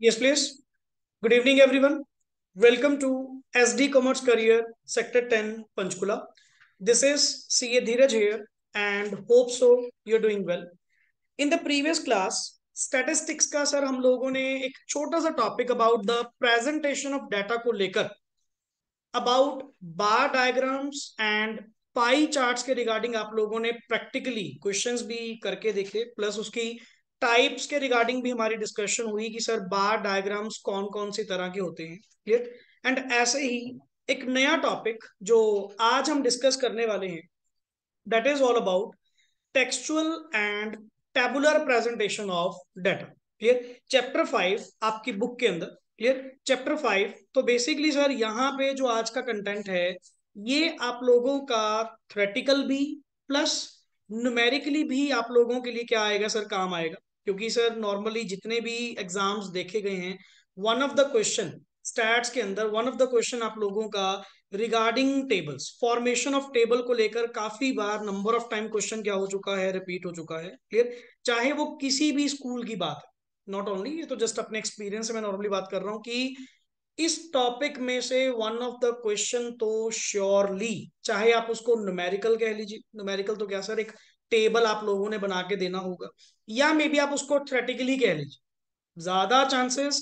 Yes, please. Good evening, everyone. Welcome to SD Commerce Career Sector 10, Panchkula. This is CA Dheeraj here and hope so you're doing well. In the previous class, statistics का sir हम लोगों ने एक छोटा सा topic about the presentation of data को लेकर about bar diagrams and pie charts के रिगार्डिंग आप लोगों ने प्रैक्टिकली क्वेश्चंस भी करके देखे प्लस उसकी टाइप्स के रिगार्डिंग भी हमारी डिस्कशन हुई कि सर बार डायग्राम्स कौन कौन सी तरह के होते हैं क्लियर एंड ऐसे ही एक नया टॉपिक जो आज हम डिस्कस करने वाले हैं that is all about textual and tabular presentation of data clear chapter five आपकी बुक के अंदर क्लियर चैप्टर फाइव तो बेसिकली सर यहाँ पे जो आज का कंटेंट है, ये आप लोगों का थ्रेटिकल भी प्लस न्यूमेरिकली भी आप लोगों के लिए क्या आएगा सर काम आएगा। क्योंकि सर नॉर्मली जितने भी एग्ज़ाम्स देखे गए हैं one of the question stats के अंदर वन ऑफ़ द क्वेश्चन आप लोगों का regarding tables formation of table को लेकर काफ़ी बार नंबर ऑफ़ टाइम क्वेश्चन क्या हो चुका है रिपीट हो चुका है क्लियर चाहे वो किसी भी स्कूल की बात है नॉट ओनली ये तो जस्ट अपने एक्सपीरियंस से मैं नॉर्मली बात कर रहा हूँ कि इस टॉपिक में से वन ऑफ़ द क्वेश्चन तो श्योरली चाहे आप उसको न्यूमेरिकल कह लीजिए न्यूमेरिकल तो क्या सर, एक टेबल आप लोगों ने बना के देना होगा। या मे बी आप उसको थ्रेटिकली कह लीजिए। ज़्यादा चांसेस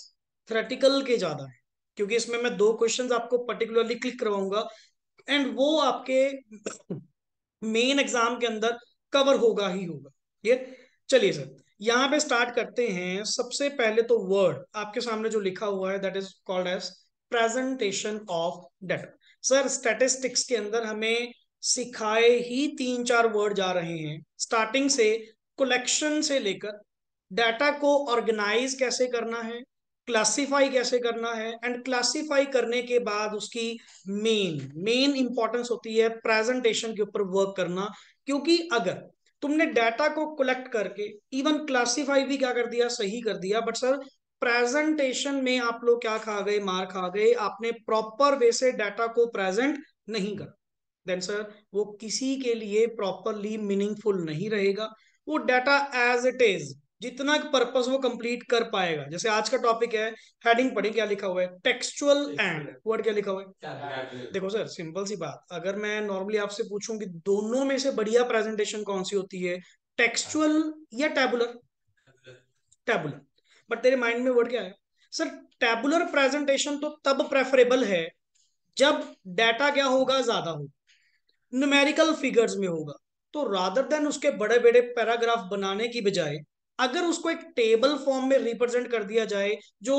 थ्रेटिकल के ज़्यादा है, क्योंकि इसमें मैं दो क्वेश्चंस आपको पर्टिकुलरली क्लिक करवाऊँगा एंड वो आपके मेन एग्ज़ाम के अंदर कवर होगा ही होगा। ये, चलिए सर यहाँ पे स्टार्ट करते हैं। सबसे पहले तो वर्ड आपके सामने जो लिखा हुआ है that is called as presentation of data sir statistics के अंदर हमें सिखाए ही तीन चार वर्ड जा रहे हैं। स्टार्टिंग से कलेक्शन से लेकर डाटा को ऑर्गेनाइज कैसे करना है क्लासिफाई कैसे करना है एंड क्लासिफाई करने के बाद उसकी मेन मेन इंपॉर्टेंस होती है प्रेजेंटेशन के ऊपर वर्क करना। क्योंकि अगर तुमने डाटा को कलेक्ट करके इवन क्लासिफाई भी क्या कर दिया, सही कर दिया बट सर प्रेजेंटेशन में आप लोग क्या खा गए, मार खा गए, आपने प्रॉपर वे से डाटा को प्रेजेंट नहीं कर देन सर वो किसी के लिए प्रॉपरली मीनिंगफुल नहीं रहेगा। वो डाटा एज इट इज़ जितना पर्पस वो कंप्लीट कर पाएगा। जैसे आज का टॉपिक है हेडिंग पढ़े, क्या लिखा हुआ है? टेक्सचुअल एंड वर्ड क्या लिखा हुआ है? देखो सर सिंपल सी बात। अगर मैं नॉर्मली आपसे पूछूँ कि दोनों में से बढ़िया प्रेजेंटेशन कौन सी होती है? टेक्सचुअल या टेबुलर टेबुलर बट तेरे माइंड में वर्ड क्या है? सर टेबुलर प्रेजेंटेशन तो तब प्रेफरेबल है, जब डाटा क्या होगा? ज़्यादा होगा। न्यूमेरिकल फिगर्स में होगा। तो रादर देन उसके बड़े बड़े पैराग्राफ बनाने की बजाय, अगर उसको एक टेबल फॉर्म में रिप्रेजेंट कर दिया जाए, जो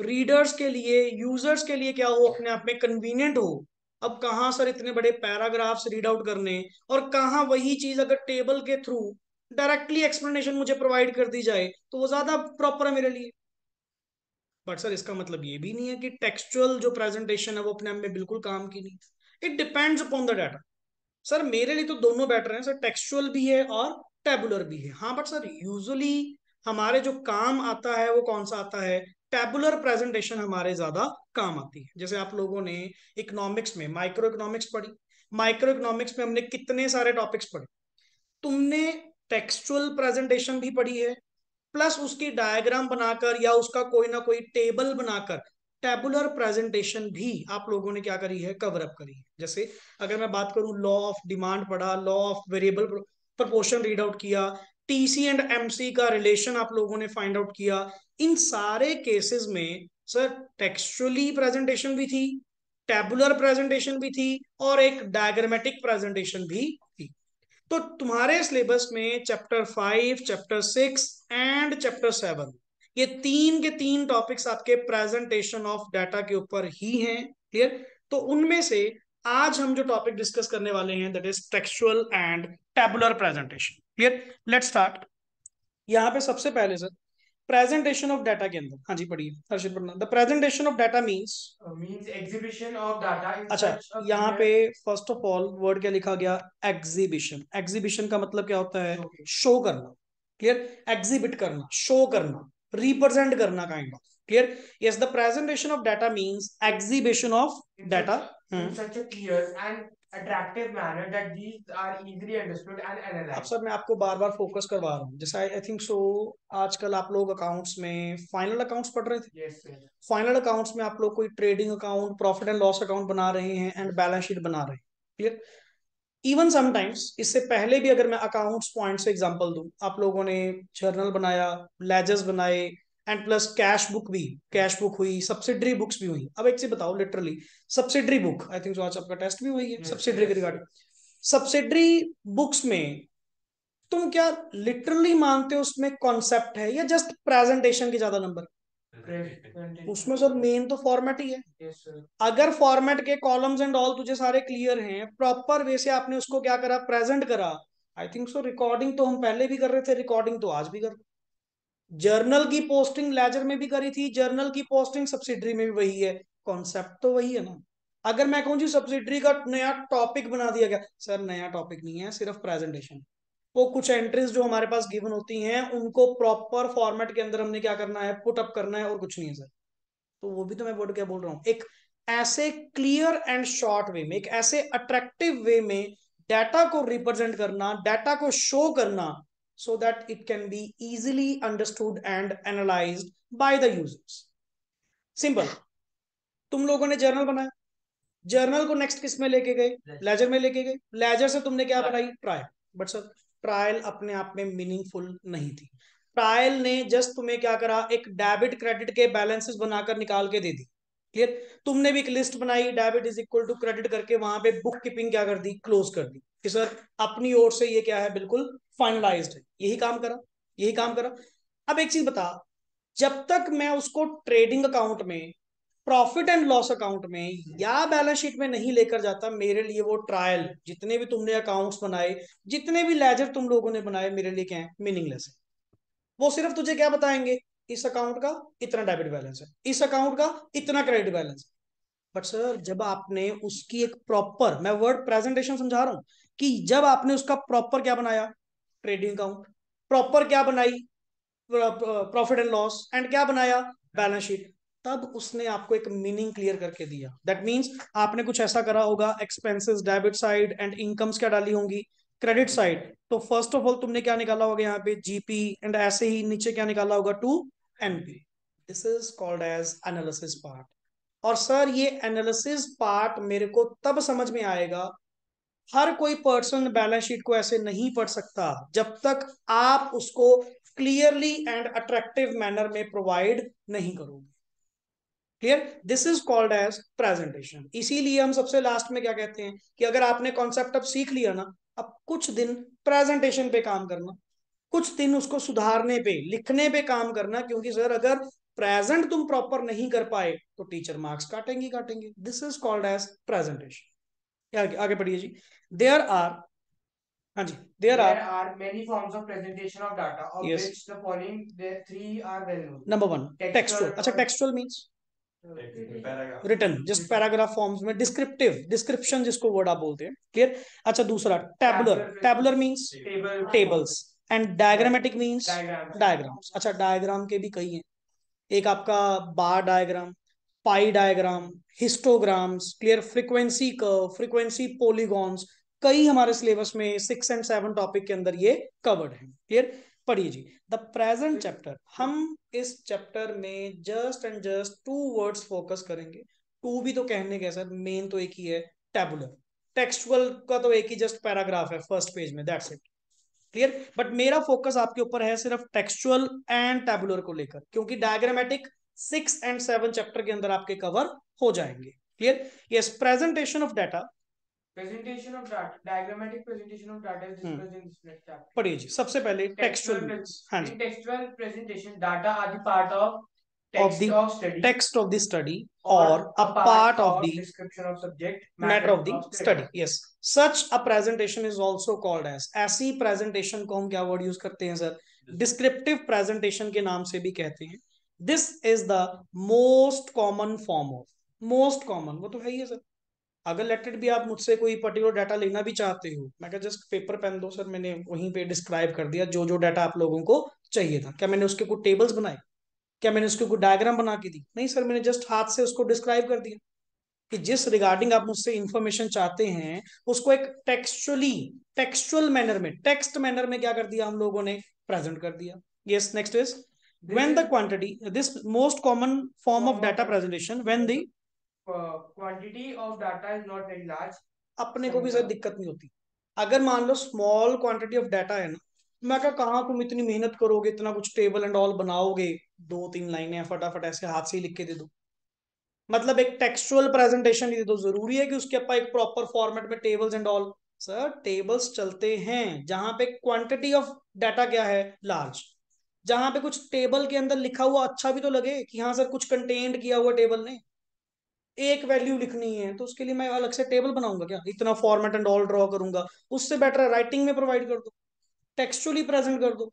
रीडर्स के लिए यूज़र्स के लिए क्या हो, अपने आप में कन्वीनियंट हो, अब कहाँ सर इतने बड़े पैराग्राफ्स रीड आउट करने, और कहाँ वही चीज़ अगर टेबल के थ्रू डायरेक्टली एक्सप्लेनेशन मुझे प्रोवाइड कर दी जाए तो वो ज़्यादा प्रॉपर है मेरे लिए। बट सर इसका मतलब ये भी नहीं है कि टेक्सचुअल जो प्रेजेंटेशन है, वो अपने आप में बिल्कुल काम की नहीं। It depends upon the data sir मेरे लिए तो दोनों बेटर हैं, सर टेक्सचुअल भी है और टेबुलर भी है। हाँ बट सर यूजुअली हमारे जो काम आता है, वो कौन सा आता है? टेबुलर प्रेजेंटेशन हमारे ज़्यादा काम आती है। जैसे आप लोगों ने इकोनॉमिक्स में माइक्रो इकोनॉमिक्स पढ़ी। माइक्रो इकोनॉमिक्स में हमने कितने सारे टॉपिक्स पढ़े। तुमने टेक्सचुअल प्रेजेंटेशन भी पढ़ी है प्लस उसकी डायग्राम बनाकर या उसका कोई ना कोई टेबल बनाकर टेबुलर प्रेजेंटेशन भी आप लोगों ने क्या करी है? कवर अप करी है। जैसे अगर मैं बात करूँ लॉ ऑफ़ डिमांड पढ़ा law of variable proportion read out किया टीसी एंड एमसी का रिलेशन आप लोगों ने फाइंड आउट किया, इन सारे केसेस में सर टेक्सचुअली प्रेजेंटेशन भी थी टेबुलर प्रेजेंटेशन भी थी और एक डायग्रामेटिक प्रेजेंटेशन भी थी। तो तुम्हारे सिलेबस में chapter five chapter six and chapter seven ये तीन के तीन टॉपिक्स आपके प्रेजेंटेशन ऑफ़ डाटा के ऊपर ही हैं क्लियर तो उनमें से आज हम जो टॉपिक डिस्कस करने वाले हैं that is textual and tabular presentation clear let start यहाँ पे सबसे पहले सर प्रेजेंटेशन ऑफ़ डाटा के अंदर। हाँ जी पढ़िए। हर्षित पढ़ना the presentation of data means means exhibition of data अच्छा यहाँ पे फ़र्स्ट ऑफ़ ऑल वर्ड क्या लिखा गया? एग्जीबिशन एग्जीबिशन का मतलब क्या होता है? Show okay. करना क्लियर एग्जीबिट करना शो करना। रिप्रेजेंट करना kind of clear? Yes the presentation of data means exhibition of data. In such a clear and attractive manner that these are easily understood and अब sir मैं आपको बार बार focus करवा रहा हूँ। जैसे आई थिंक सो आजकल आप लोग अकाउंट्स में फाइनल अकाउंट्स पढ़ रहे थे? Yes. फाइनल अकाउंट्स में आप लोग कोई trading account profit and loss account बना रहे हैं एंड बैलेंस शीट बना रहे हैं। क्लियर इवन समटाइम्स इससे पहले भी अगर मैं अकाउंट्स पॉइंट से एग्जांपल दूँ आप लोगों ने जर्नल बनाया लेजर्स बनाए एंड प्लस कैश बुक भी कैश बुक हुई सब्सिडरी बुक्स भी हुई। अब एक चीज़ बताओ literally subsidiary book I think जो आज आपका टेस्ट भी हुई है सब्सिडरी के रिगार्डिंग सब्सिडरी बुक्स में तुम क्या लिटरली मानते हो उसमें कॉन्सेप्ट है या जस्ट प्रेजेंटेशन के ज़्यादा नंबर. उसमें सर मेन तो फॉर्मेट ही है। Yes, अगर फॉर्मेट के कॉलम्स एंड ऑल तुझे सारे क्लियर हैं प्रॉपर वे से आपने उसको क्या करा प्रेजेंट करा आई थिंक सो रिकॉर्डिंग तो हम पहले भी कर रहे थे रिकॉर्डिंग तो आज भी कर जर्नल की पोस्टिंग लेजर में भी करी थी जर्नल की पोस्टिंग सब्सिडरी में भी वही है। कॉन्सेप्ट तो वही है ना। अगर मैं कहूँ जी सब्सिडरी का नया टॉपिक बना दिया गया सर नया टॉपिक नहीं है सिर्फ़ प्रेजेंटेशन वो कुछ एंट्रीज जो हमारे पास गिवन होती हैं उनको प्रॉपर फॉर्मेट के अंदर हमने क्या करना है पुट अप करना है और कुछ नहीं है सर तो वो भी तो मैं वर्ड क्या बोल रहा हूँ? एक ऐसे क्लियर एंड शॉर्ट वे में एक ऐसे अट्रैक्टिव वे में डाटा को रिप्रेजेंट करना डाटा को शो करना so that it can be easily understood and analyse by the users simple तुम लोगों ने जर्नल बनाया। जर्नल को नेक्स्ट किसमें लेके गए? लेजर में लेके गए। लेजर से तुमने क्या बनाई? ट्राई बट सर ट्रायल अपने आप में मीनिंगफुल नहीं थी। ट्रायल ने जस्ट तुम्हें क्या करा, एक डेबिट क्रेडिट के बैलेंसेस बनाकर निकाल के दे दी। क्लियर तुमने भी एक लिस्ट बनाई, debit is equal to credit करके वहाँ पे बुक कीपिंग क्या कर दी क्लोज कर दी। कि सर, अपनी ओर से ये क्या है, बिल्कुल फाइनलाइज्ड है। यही काम करा, यही काम करा। अब एक चीज़ बता, जब तक मैं उसको ट्रेडिंग अकाउंट में प्रॉफिट एंड लॉस अकाउंट में या बैलेंस शीट में नहीं लेकर जाता, मेरे लिए वो ट्रायल जितने भी तुमने अकाउंट्स बनाए, जितने भी लेजर तुम लोगों ने बनाए, मेरे लिए क्या है? मीनिंगलेस है। वो सिर्फ़ तुझे क्या बताएँगे? इस अकाउंट का इतना डेबिट बैलेंस है। इस अकाउंट का इतना क्रेडिट बैलेंस है। बट सर जब आपने उसकी एक प्रॉपर मैं वर्ड प्रेजेंटेशन समझा रहा हूँ, कि जब आपने उसका प्रॉपर क्या बनाया? ट्रेडिंग अकाउंट प्रॉपर क्या बनाई? प्रॉफिट एंड लॉस एंड क्या बनाया? बैलेंस शीट तब उसने आपको एक मीनिंग क्लियर करके दिया। दैट मीन्स आपने कुछ ऐसा करा होगा expenses debit side and incomes क्या डाली होंगी? क्रेडिट साइड तो फ़र्स्ट ऑफ़ ऑल तुमने क्या निकाला होगा यहाँ पे? जीपी एंड ऐसे ही नीचे क्या निकाला होगा? To NP this is called as analysis part और सर ये एनालिसिस पार्ट मेरे को तब समझ में आएगा, हर कोई पर्सन बैलेंस शीट को ऐसे नहीं पढ़ सकता, जब तक आप उसको क्लियरली एंड अट्रैक्टिव मैनर में प्रोवाइड नहीं करोगे। Clear this is called as presentation इसीलिए हम सबसे लास्ट में क्या कहते हैं कि अगर आपने कॉन्सेप्ट अब सीख लिया ना अब कुछ दिन प्रेजेंटेशन पे काम करना कुछ दिन उसको सुधारने पे लिखने पे काम करना क्योंकि सर अगर प्रेजेंट तुम प्रॉपर नहीं कर पाए तो टीचर मार्क्स काटेंगे काटेंगे। This is called as presentation आगे, आगे पढ़िए जी। देयर आर हाँ जी there are are many forms of presentation of data, of Yes. which the following the three are number one Textual textual अच्छा textual means written just paragraph forms में descriptive description जिसको word आप बोलते हैं clear अच्छा दूसरा tabular tabular means tables and diagrammatic means. Diagrams अच्छा diagram के भी कई हैं। एक आपका bar diagram pie diagram histograms clear frequency curve frequency polygons कई हमारे सिलेबस में सिक्स एंड सेवन टॉपिक के अंदर ये कवर्ड है क्लियर पढ़िए जी। द प्रेजेंट चैप्टर हम इस चैप्टर में just and just two words focus करेंगे। टू भी तो कहने के सर मेन तो एक ही है टैबुलर टेक्सुअल का तो एक ही जस्ट पैराग्राफ है फ़र्स्ट पेज में दैट्स इट क्लियर बट मेरा फोकस आपके ऊपर है सिर्फ़ टेक्सचुअल एंड टैबुलर को लेकर क्योंकि diagrammatic six and seven chapter के अंदर आपके कवर हो जाएँगे। Clear yes presentation of data Presentation of data. Diagrammatic presentation of data is Hmm. discussed in this next chapter. पढ़िए जी सबसे पहले टेक्सचुअल Textual हाँ जी textual presentation, data are the part of Of text the of study text of the study और a part of the description of subject matter of the study yes such a presentation is also called as ऐसी presentation को हम क्या word use करते हैं sir descriptive presentation के नाम से भी कहते हैं this is the most common form of most common वो तो है ही है सर अगर लेटेड भी आप मुझसे कोई पर्टिकुलर डाटा लेना भी चाहते हो मैं क्या जस्ट पेपर पेन दो सर मैंने वहीं पे डिस्क्राइब कर दिया जो जो डाटा आप लोगों को चाहिए था। क्या मैंने उसके कुछ टेबल्स बनाए? क्या मैंने उसके कुछ डायग्राम बना के दी? नहीं सर मैंने जस्ट हाथ से उसको डिस्क्राइब कर दिया कि जिस रिगार्डिंग आप मुझसे इंफॉर्मेशन चाहते हैं उसको एक टेक्सचुअली टेक्सचुअल मैनर में टेक्स्ट मैनर में क्या कर दिया हम लोगों ने? प्रेजेंट कर दिया। Yes next is when the quantity this most common form of data presentation when the quantity of data is not very large. अपने को भी सर दिक्कत नहीं होती। अगर मान लो स्मॉल क्वांटिटी ऑफ़ डाटा है ना मैं क्या कहा तुम इतनी मेहनत करोगे इतना कुछ टेबल एंड ऑल बनाओगे दो तीन लाइनें फटाफट ऐसे हाथ से ही लिख के दे दो। मतलब एक टेक्सचुअल प्रेजेंटेशन दे दो ज़रूरी है कि उसके अपा एक प्रॉपर फॉर्मेट में tables and all sir tables चलते हैं जहाँ पे क्वांटिटी ऑफ़ डाटा क्या है? लार्ज जहाँ पे कुछ टेबल के अंदर लिखा हुआ अच्छा भी तो लगे कि हाँ सर कुछ कंटेंट किया हुआ टेबल ने। एक वैल्यू लिखनी है तो उसके लिए मैं अलग से टेबल बनाऊँगा क्या? इतना फॉर्मेट एंड ऑल ड्रॉ करूँगा, उससे बेटर है राइटिंग में प्रोवाइड कर दो टेक्सचुअली प्रेजेंट कर दो।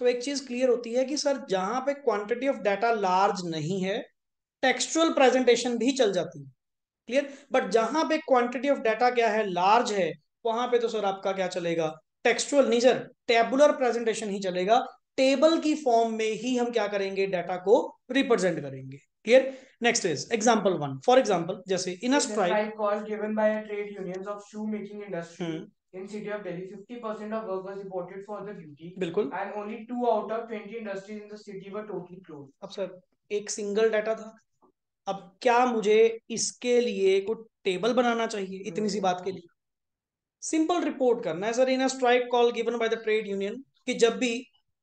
तो एक चीज़ क्लियर होती है कि सर, जहाँ पे क्वांटिटी ऑफ़ डाटा लार्ज नहीं है टेक्सचुअल प्रेजेंटेशन भी चल जाती है। क्लियर बट जहाँ पे क्वांटिटी ऑफ़ डाटा क्या है लार्ज है, वहाँ पे तो सर आपका क्या चलेगा? टेक्सचुअल नहीं सर टेबुलर प्रेजेंटेशन ही चलेगा। टेबल की फॉर्म में ही हम क्या करेंगे डाटा को रिप्रेजेंट करेंगे। Clear next is example one for example जैसे in a strike call given by a trade unions of shoe making industry in city of delhi. 50% of workers reported for the duty. बिल्कुल। And only two out of 20 industries in the city were totally closed. अब sir एक single data था। अब क्या मुझे इसके लिए कुछ टेबल बनाना चाहिए? इतनी सी बात के लिए। सिंपल रिपोर्ट करना है sir. In strike call given by the trade union कि जब भी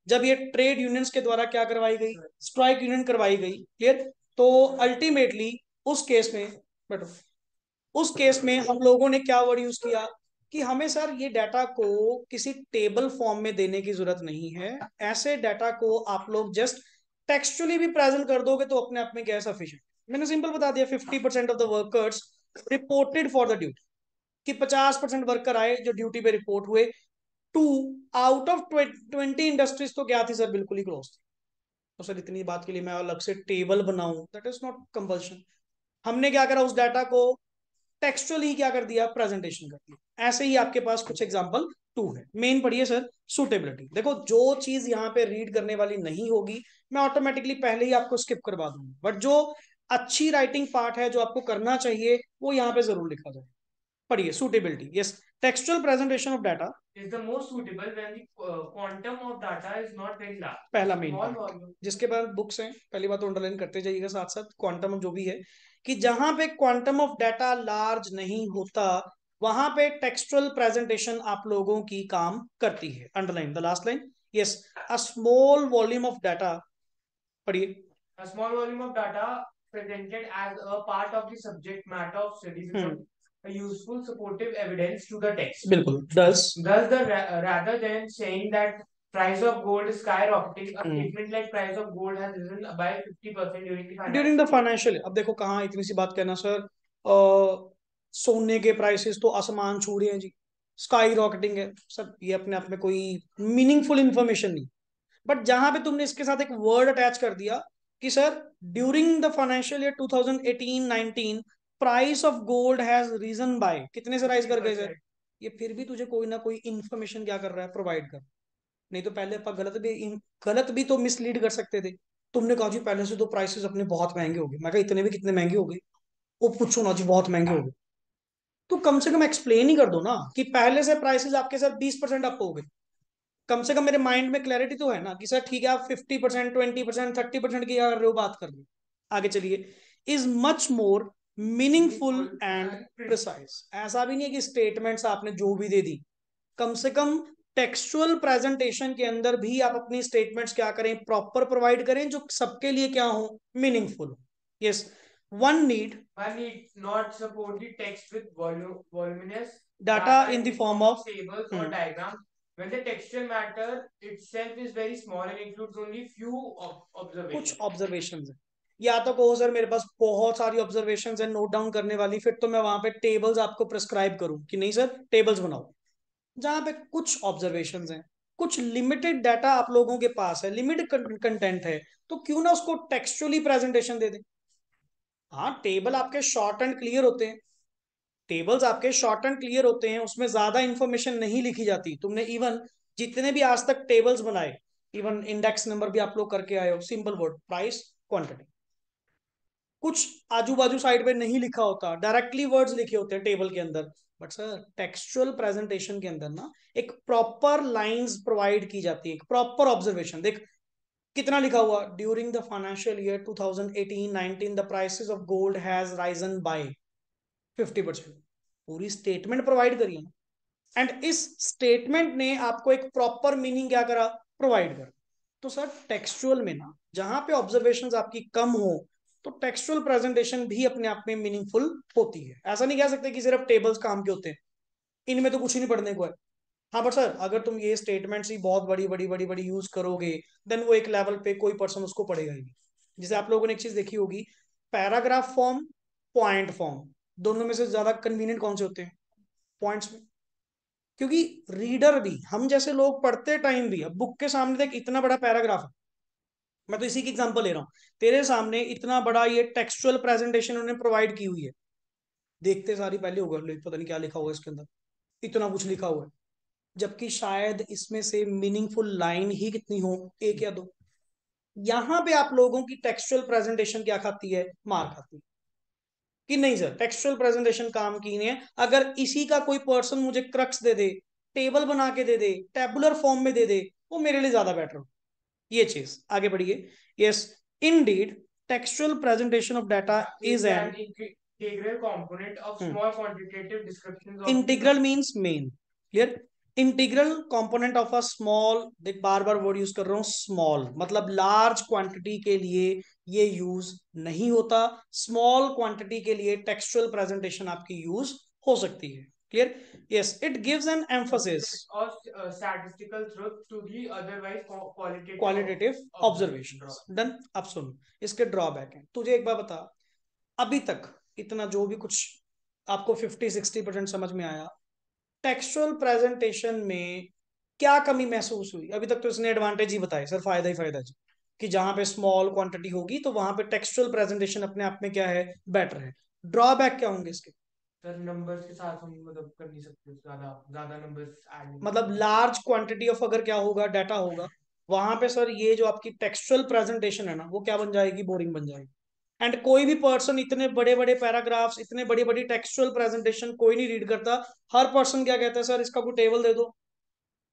जब ये ट्रेड यूनियंस के द्वारा क्या करवाई गई? स्ट्राइक यूनियन करवाई गई। क्लियर तो अल्टीमेटली उस केस में बैठो उस केस में हम लोगों ने क्या वर्ड यूज़ किया कि हमें सर ये डाटा को किसी टेबल फॉर्म में देने की ज़रूरत नहीं है। ऐसे डाटा को आप लोग जस्ट टेक्सचुअली भी प्रेजेंट कर दोगे तो अपने आप में क्या है सफिशियंट मैंने सिंपल बता दिया fifty percent of the workers reported for the duty कि पचास परसेंट वर्कर आए जो ड्यूटी पे रिपोर्ट हुए। Two out of twenty industries तो क्या थी सर बिल्कुल ही क्लोज थी। तो सर इतनी बात के लिए मैं अलग से टेबल बनाऊँ दैट इज़ नॉट कंपल्शन हमने क्या करा उस डाटा को टेक्सचुअली ही क्या कर दिया प्रेजेंटेशन कर दिया। ऐसे ही आपके पास कुछ एग्जांपल टू है। मेन पढ़िए सर सुटेबिलिटी देखो, जो चीज़ यहाँ पे रीड करने वाली नहीं होगी, मैं ऑटोमेटिकली पहले ही आपको स्किप करवा दूँगा। बट जो अच्छी राइटिंग पार्ट है, जो आपको करना चाहिए, वो यहाँ पे ज़रूर लिखा जाए। पढ़िए suitability yes textual presentation of data is the most suitable when the uh, quantum of data is not very large. पहला small volume. जिसके बाद बुक्स हैं पहली बात अंडरलाइन करते जाइएगा साथ साथ क्वांटम जो भी है कि जहाँ पे क्वांटम ऑफ़ डाटा लार्ज नहीं होता वहाँ पे टेक्सचुअल प्रेजेंटेशन आप लोगों की काम करती है। Underline the last line yes a small volume of data पढ़िए। A small volume of data presented as a part of the subject matter of study becomes a useful supportive evidence to the text बिल्कुल दस Thus, the ra- rather than saying that price of gold is skyrocketing, a Hmm. statement like price of gold has risen by 50% during the financial during the financial अब देखो कहाँ इतनी सी बात कहना sir सोने के प्राइसेस तो आसमान छू रहे हैं जी स्काई रॉकेटिंग है सर ये अपने आप में कोई मीनिंगफुल इंफॉर्मेशन नहीं बट जहाँ पे तुमने इसके साथ एक वर्ड अटैच कर दिया कि sir during the financial year 2018-19 price of gold has risen by कितने से राइज कर गए सर ये फिर भी तुझे कोई ना कोई इंफॉर्मेशन क्या कर रहा है प्रोवाइड कर। नहीं तो पहले अपन गलत भी गलत भी तो मिसलीड कर सकते थे। तुमने कहा जी पहले से तो प्राइसेस अपने बहुत महँगे हो गए। मैं कहा इतने भी कितने महँगे हो गए? वो पूछो ना जी बहुत महँगे हो गए। तो कम से कम एक्सप्लेन ही कर दो ना कि पहले से प्राइसेस आपके साथ बीस परसेंट अप हो गए। कम से कम मेरे माइंड में क्लैरिटी तो है ना कि सर ठीक है आप fifty percent twenty percent thirty percent की हो बात कर रहे हो आगे चलिए। Is much more meaningful and precise ऐसा भी नहीं है कि स्टेटमेंट आपने जो भी दे दी। कम से कम टेक्सुअल प्रेजेंटेशन के अंदर भी आप अपनी स्टेटमेंट्स क्या करें? प्रॉपर प्रोवाइड करें जो सबके लिए क्या हो? Meaningful yes one need one not support data in terms of diagram कुछ ऑब्जर्वेशन है। या तो कहो, सर, मेरे पास बहुत सारी ऑब्जर्वेशन है नोट डाउन करने वाली, फिर तो मैं वहाँ पे टेबल्स आपको प्रिस्क्राइब करूँ कि नहीं, सर टेबल्स बनाओ। जहाँ पे कुछ ऑब्जर्वेशन हैं, कुछ लिमिटेड डाटा आप लोगों के पास है लिमिटेड कंटेंट है तो क्यों ना उसको टेक्सचुअली प्रेजेंटेशन दे दें? हाँ टेबल आपके शॉर्ट एंड क्लियर होते हैं। टेबल्स आपके शॉर्ट एंड क्लियर होते हैं, उसमें ज़्यादा इंफॉर्मेशन नहीं लिखी जाती। तुमने इवन जितने भी आज तक टेबल्स बनाए इवन इंडेक्स नंबर भी आप लोग करके आए हो सिंपल वर्ड प्राइस क्वांटिटी कुछ आजू बाजू साइड पे नहीं लिखा होता। डायरेक्टली वर्ड्स लिखे होते हैं टेबल के अंदर। बट सर टेक्सचुअल प्रेजेंटेशन के अंदर ना एक प्रॉपर लाइंस प्रोवाइड की जाती है प्रॉपर ऑब्जर्वेशन देख, कितना लिखा हुआ? During the financial year 2018-19 the prices of gold has risen by 50 percent पूरी स्टेटमेंट प्रोवाइड करी है। एंड इस स्टेटमेंट ने आपको एक प्रॉपर मीनिंग क्या करा? प्रोवाइड कर। तो सर टेक्सचुअल में ना, जहाँ पे ऑब्जर्वेशन आपकी कम हो तो टेक्सचुअल प्रेजेंटेशन भी अपने आप में मीनिंगफुल होती है। ऐसा नहीं कह सकते कि सिर्फ़ टेबल्स काम के होते हैं। इनमें तो कुछ ही नहीं पढ़ने को है। हाँ बट सर अगर तुम ये स्टेटमेंट्स ही बहुत बड़ी बड़ी बड़ी बड़ी यूज़ करोगे देन वो एक लेवल पे कोई पर्सन उसको पढ़ेगा ही नहीं। जैसे आप लोगों ने एक चीज़ देखी होगी पैराग्राफ फॉर्म पॉइंट फॉर्म दोनों में से ज़्यादा कन्वीनियंट कौन से होते हैं? पॉइंट्स में। क्योंकि रीडर भी, हम जैसे लोग पढ़ते टाइम भी, अब बुक के सामने देख, इतना बड़ा पैराग्राफ है। मैं तो इसी की एग्जांपल ले रहा हूँ। तेरे सामने इतना बड़ा ये टेक्सचुअल प्रेजेंटेशन उन्होंने प्रोवाइड की हुई है। देखते सारी पहले होगा पता नहीं क्या लिखा हुआ इसके अंदर। इतना कुछ लिखा हुआ है। जबकि शायद इसमें से मीनिंगफुल लाइन ही कितनी हो, एक या दो। यहाँ पे आप लोगों की टेक्सचुअल प्रेजेंटेशन क्या खाती है? मार खाती है। कि नहीं सर टेक्सचुअल प्रेजेंटेशन काम की नहीं है। अगर इसी का कोई पर्सन मुझे क्रक्स दे दे टेबल बना के दे दे टेबुलर फॉर्म में दे दे, वो मेरे लिए ज़्यादा बेटर हो। ये चीज़ आगे बढ़िए। Yes indeed textual presentation of data is an integral component of small quantitative descriptions integral means main clear? Integral component of a small देख बार बार वर्ड यूज़ कर रहा हूँ स्मॉल मतलब लार्ज क्वांटिटी के लिए ये यूज़ नहीं होता। स्मॉल क्वांटिटी के लिए टेक्सचुअल प्रेजेंटेशन आपकी यूज़ हो सकती है। Clear yes it gives an emphasis or uh, statistical truth to the otherwise qualitative qualitative observation done अब सुन। इसके ड्रॉबैक है। तुझे एक बार बता। अभी तक इतना जो भी कुछ आपको 50 60 परसेंट समझ में आया टेक्सचुअल प्रेजेंटेशन में क्या कमी महसूस हुई? अभी तक तो इसने एडवांटेज ही बताए सर फ़ायदा ही फ़ायदा जी। कि जहाँ पे स्मॉल क्वांटिटी होगी तो वहाँ पे टेक्सचुअल प्रेजेंटेशन अपने आप में क्या है? बेटर है। ड्रॉबैक क्या होंगे इसके? सर नंबर्स के साथ हम मतलब कर नहीं सकते ज़्यादा ज़्यादा नंबर्स ऐड मतलब लार्ज क्वांटिटी ऑफ़ अगर क्या होगा डाटा होगा वहाँ पे सर ये जो आपकी टेक्सचुअल प्रेजेंटेशन है ना वो क्या बन जाएगी? बोरिंग बन जाएगी। एंड कोई भी पर्सन इतने बड़े बड़े पैराग्राफ्स इतने बड़ी बड़ी टेक्सचुअल प्रेजेंटेशन कोई नहीं रीड करता। हर पर्सन क्या कहता है सर इसका कोई टेबल दे दो।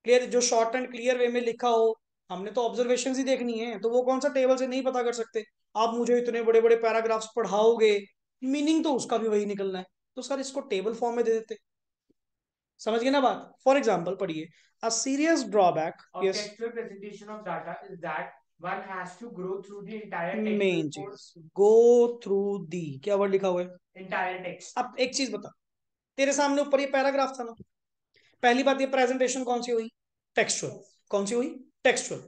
क्लियर जो शॉर्ट एंड क्लियर वे में लिखा हो हमने तो ऑब्जर्वेशन ही देखनी है तो वो कौन सा टेबल से नहीं पता कर सकते? आप मुझे इतने बड़े बड़े पैराग्राफ्स पढ़ाओगे मीनिंग तो उसका भी वही निकलना है। तो सर इसको टेबल फॉर्म में दे देते। समझ गए ना बात? फॉर एग्ज़ाम्पल पढ़िए। A serious drawback presentation of data is that one has to grow through the entire text main cheese. Go through the क्या वर्ड लिखा हुआ है? Entire text अब एक चीज़ बता। तेरे सामने ऊपर ये पैराग्राफ था ना? पहली बात ये प्रेजेंटेशन कौन सी हुई? टेक्सचुअल कौन सी हुई? टेक्सचुअल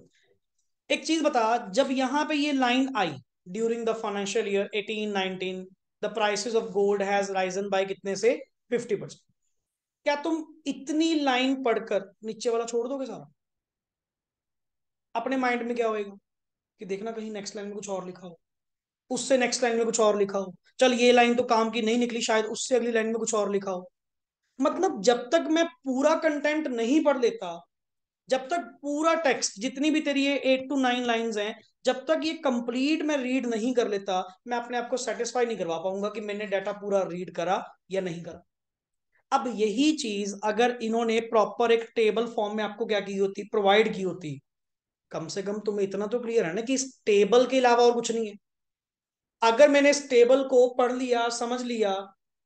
एक चीज़ बता जब यहाँ पे ये line I during the financial year 18 19 the prices of gold has risen by कितने से? 50 परसेंट क्या तुम इतनी लाइन पढ़कर नीचे वाला छोड़ दोगे सारा? अपने माइंड में क्या होएगा? कि देखना कहीं नेक्स्ट लाइन में कुछ और लिखा हो। उससे नेक्स्ट लाइन में कुछ और लिखा हो। चल, ये लाइन तो काम की नहीं निकली, शायद उससे अगली लाइन में कुछ और लिखा हो। मतलब जब तक मैं पूरा कंटेंट नहीं पढ़ लेता जब तक पूरा टेक्स्ट जितनी भी तेरी ये एट टू नाइन लाइंस हैं, जब तक ये कंप्लीट मैं रीड नहीं कर लेता, मैं अपने आप को सेटिस्फाई नहीं करवा पाऊँगा कि मैंने डाटा पूरा रीड करा या नहीं करा। अब यही चीज़ अगर इन्होंने प्रॉपर एक टेबल फॉर्म में आपको क्या की होती प्रोवाइड की होती, कम से कम तुम्हें इतना तो क्लियर है ना कि इस टेबल के अलावा और कुछ नहीं है। अगर मैंने इस टेबल को पढ़ लिया, समझ लिया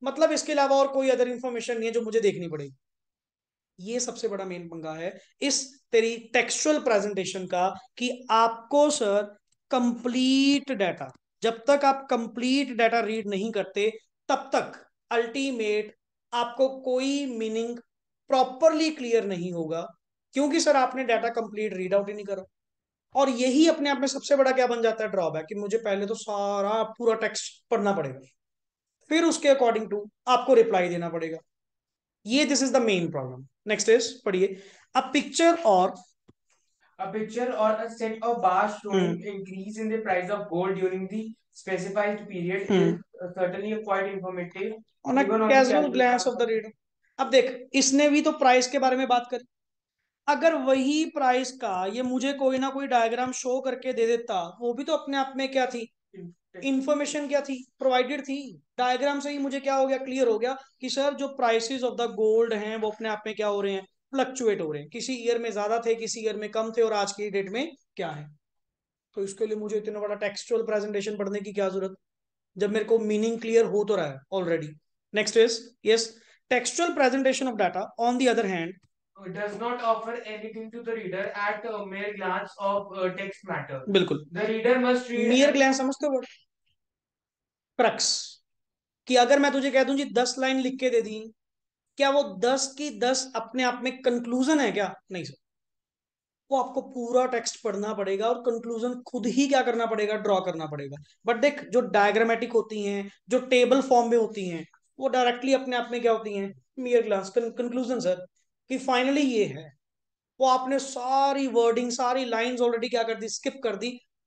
मतलब इसके अलावा और कोई अदर इंफॉर्मेशन नहीं है जो मुझे देखनी पड़ेगी। ये सबसे बड़ा मेन पंगा है। इस तेरी टेक्सुअल प्रेजेंटेशन का कि आपको सर कंप्लीट डाटा जब तक आप कंप्लीट डाटा रीड नहीं करते, तब तक अल्टीमेट आपको कोई मीनिंग प्रॉपरली क्लियर नहीं होगा, क्योंकि सर आपने डाटा कंप्लीट रीड आउट ही नहीं करा। और यही अपने आप में सबसे बड़ा क्या बन जाता है ड्रॉबैक कि मुझे पहले तो सारा पूरा टेक्स्ट पढ़ना पड़ेगा, फिर उसके अकॉर्डिंग टू आपको रिप्लाई देना पड़ेगा। ये this is the main problem next is पढ़िए। A picture or a picture or a set of bar showing increase in the price of gold during the specified period certainly quite informative on a casual glance of the reader अब देख इसने भी तो price के बारे में बात करी। अगर वही प्राइस का ये मुझे कोई ना कोई डायग्राम शो करके दे देता वो भी तो अपने आप में क्या थी? इंफॉर्मेशन क्या थी? प्रोवाइडेड थी। डायग्राम से ही मुझे क्या हो गया? क्लियर हो गया कि सर जो प्राइसेस ऑफ़ द गोल्ड हैं वो अपने आप में क्या हो रहे हैं? फ्लक्चुएट हो रहे हैं। किसी ईयर में ज़्यादा थे किसी ईयर में कम थे और आज की डेट में क्या है? तो इसके लिए मुझे इतना बड़ा टेक्सचुअल प्रेजेंटेशन पढ़ने की क्या ज़रूरत? जब मेरे को मीनिंग क्लियर हो तो रहा है already next is yes textual presentation of data on the other hand does not offer anything to the reader at a mere glance of uh, text matter. बिल्कुल। The reader must read. Near glance समझते हो? Crux कि अगर मैं तुझे कह दूँ जी दस लाइन लिख के दे दी, क्या वो दस की दस अपने आप में कंक्लूजन है क्या? नहीं सर वो आपको पूरा टेक्स्ट पढ़ना पड़ेगा और कंक्लूजन खुद ही क्या करना पड़ेगा? ड्रॉ करना पड़ेगा। बट देख, जो डायग्रामेटिक होती हैं, जो टेबल फॉर्म में होती हैं, वो डायरेक्टली अपने आप में क्या होती हैं? मियर ग्लास कंक्लूजन सर कि फाइनली ये है। वो आपने सारी वर्डिंग सारी लाइंस ऑलरेडी क्या कर दी? स्किप कर दी।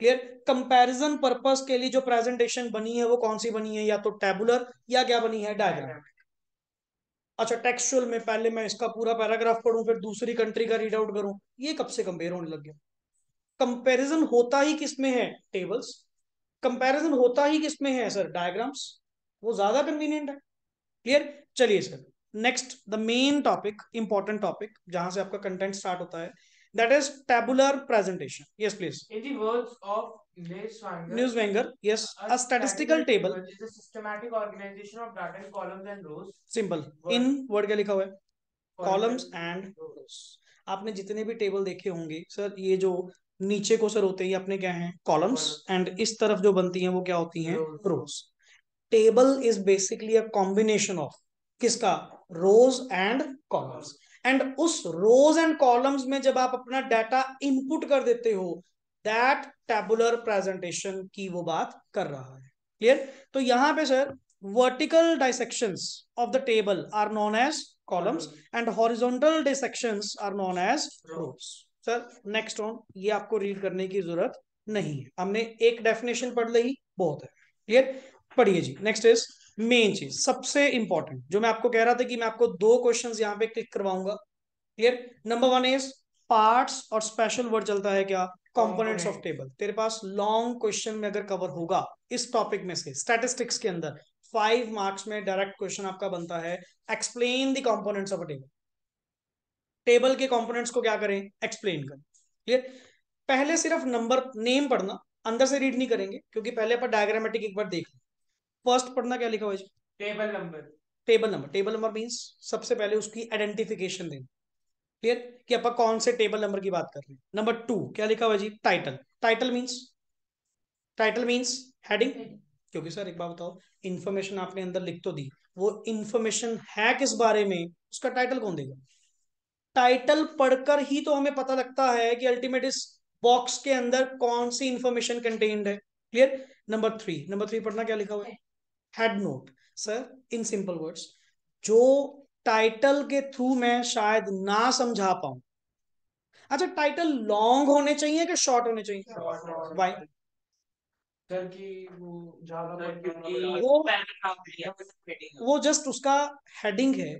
क्लियर कंपैरिजन पर्पस के लिए जो प्रेजेंटेशन बनी है वो कौन सी बनी है? या तो टैबुलर या क्या बनी है? डायग्राम अच्छा टेक्सुअल में पहले मैं इसका पूरा पैराग्राफ पढ़ूं फिर दूसरी कंट्री का रीड आउट करूँ। ये कब से कंपेयर होने लग गया? कंपैरिजन होता ही किसमें है? टेबल्स कंपैरिजन होता ही किसमें है सर डायग्राम्स वो ज़्यादा कन्वीनियंट है। क्लियर चलिए sir next the main topic important topic जहाँ से आपका कंटेंट स्टार्ट होता है that is tabular presentation yes please in the words of Nils Wanger, Nils Wanger yes a statistical table is a systematic organization of data in columns and rows. Simple in word क्या लिखा हुआ है? Columns and रोज आपने जितने भी table देखे होंगे sir ये जो नीचे को सर होते हैं ये अपने क्या हैं? कॉलम्स एंड इस तरफ़ जो बनती हैं वो क्या होती हैं? Rows. Rows table is basically a combination of किसका? रोज एंड कॉलम्स एंड उस रोज एंड कॉलम्स में जब आप अपना डाटा इनपुट कर देते हो दैट टेबुलर प्रेजेंटेशन की वो बात कर रहा है। क्लियर तो यहाँ पे sir vertical dissections of the table are known as columns and horizontal dissections are known as rows sir next on ये आपको रीड करने की ज़रूरत नहीं है। हमने एक डेफिनेशन पढ़ ली, बहुत है। क्लियर पढ़िए जी। नेक्स्ट इज़ मेन चीज़ सबसे इंपॉर्टेंट जो मैं आपको कह रहा था कि मैं आपको दो क्वेश्चंस यहाँ पे click करवाऊँगा clear number one is parts और स्पेशल वर्ड चलता है क्या? कंपोनेंट्स ऑफ़ टेबल तेरे पास लॉन्ग क्वेश्चन में अगर कवर होगा इस टॉपिक में से स्टैटिस्टिक्स के अंदर फाइव मार्क्स में डायरेक्ट क्वेश्चन आपका बनता है explain the components of a table table के कंपोनेंट्स को क्या करें? एक्सप्लेन करें. क्लियर पहले सिर्फ़ नंबर नेम पढ़ना अंदर से रीड नहीं करेंगे क्योंकि पहले अपन डायग्रामेटिक एक बार देख लें। फ़र्स्ट पढ़ना क्या लिखा हुआ है? Table number table number table number means सबसे पहले उसकी आइडेंटिफिकेशन देना क्लियर कि अपन कौन से टेबल नंबर की बात कर रहे हैं? नंबर टू क्या लिखा हुआ जी? Title title means title means heading क्योंकि सर एक बात बताओ इन्फॉर्मेशन आपने अंदर लिख तो दी। वो इन्फॉर्मेशन है किस बारे में? उसका टाइटल कौन देगा? टाइटल पढ़कर ही तो हमें पता लगता है कि अल्टीमेट इस बॉक्स के अंदर कौन सी इंफॉर्मेशन कंटेन्ड है। Clear number three number three पढ़ना क्या लिखा हुआ है? Head note sir in simple words जो टाइटल के थ्रू मैं शायद ना समझा पाऊँ। अच्छा टाइटल लॉन्ग होने चाहिए कि शॉर्ट होने चाहिए? वाई सर की वो वो वो जस्ट उसका हेडिंग है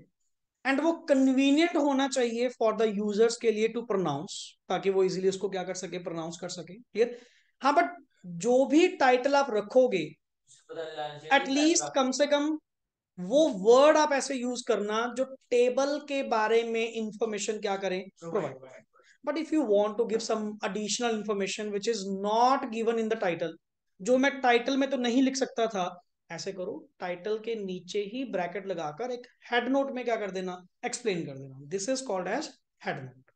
एंड वो कन्वीनियंट होना चाहिए फॉर द यूज़र्स के लिए टू प्रोनाउंस ताकि वो इजीली उसको क्या कर सके प्रोनाउंस कर सके क्लियर हाँ बट जो भी टाइटल आप रखोगे एटलीस्ट कम से कम वो वर्ड आप ऐसे यूज़ करना जो टेबल के बारे में इंफॉर्मेशन क्या करें provide but if you want to give some additional information which is not given in the title जो मैं टाइटल में तो नहीं लिख सकता था ऐसे करो टाइटल के नीचे ही ब्रैकेट लगाकर एक हेड नोट में क्या कर देना एक्सप्लेन कर देना। This is called as head note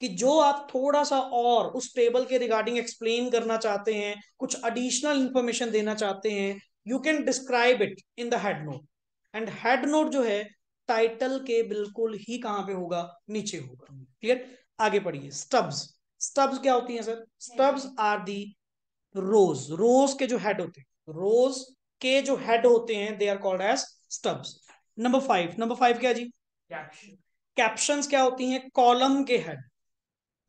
कि जो आप थोड़ा सा और उस टेबल के रिगार्डिंग एक्सप्लेन करना चाहते हैं कुछ एडिशनल इंफॉर्मेशन देना चाहते हैं you can describe it in the head note and head note जो है टाइटल के बिल्कुल ही कहाँ पे होगा? नीचे होगा। क्लियर आगे पढ़िए। स्टब्स स्टब्स क्या होती हैं sir stubs are the rows rows के जो हेड होते हैं। रोज के जो हेड होते हैं they are called as stubs number five number five क्या जी? कैप्शन कैप्शन क्या होती हैं? कॉलम के हेड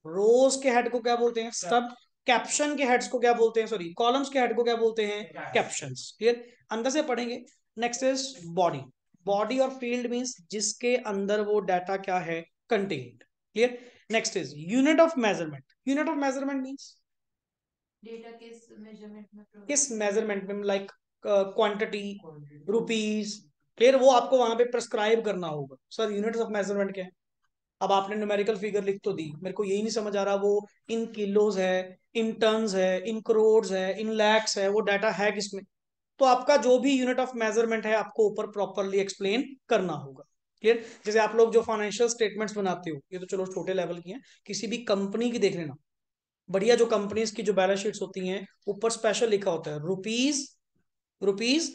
रोज के हेड को क्या बोलते हैं? सब कैप्शन के हेड्स को क्या बोलते हैं? सॉरी कॉलम्स के हेड को क्या बोलते हैं? कैप्शन क्लियर अंदर से पढ़ेंगे। नेक्स्ट इज़ बॉडी बॉडी और फ़ील्ड मींस जिसके अंदर वो डाटा क्या है? Contained clear next is unit of measurement unit of measurement means data किस मेज़रमेंट में किस मेज़रमेंट में लाइक क्वांटिटी रुपीज़ क्लियर वो आपको वहाँ पे प्रेस्क्राइब करना होगा। सर यूनिट्स ऑफ़ मेज़रमेंट क्या है? अब आपने न्यूमेरिकल फिगर लिख तो दी। मेरे को यही नहीं समझ आ रहा, वो इन किलोज है, इन टन्स है, इन करोड़ है, इन लैक्स है, वो डाटा है किसमें? तो आपका जो भी यूनिट ऑफ़ मेज़रमेंट है, आपको ऊपर प्रॉपरली एक्सप्लेन करना होगा। क्लियर जैसे आप लोग जो फाइनेंशियल स्टेटमेंट्स बनाते हो, ये तो चलो छोटे लेवल की हैं, किसी भी कंपनी की देख लेना। बढ़िया जो कंपनीज़ की जो बैलेंस शीट्स होती हैं, ऊपर स्पेशल लिखा होता है rupees rupees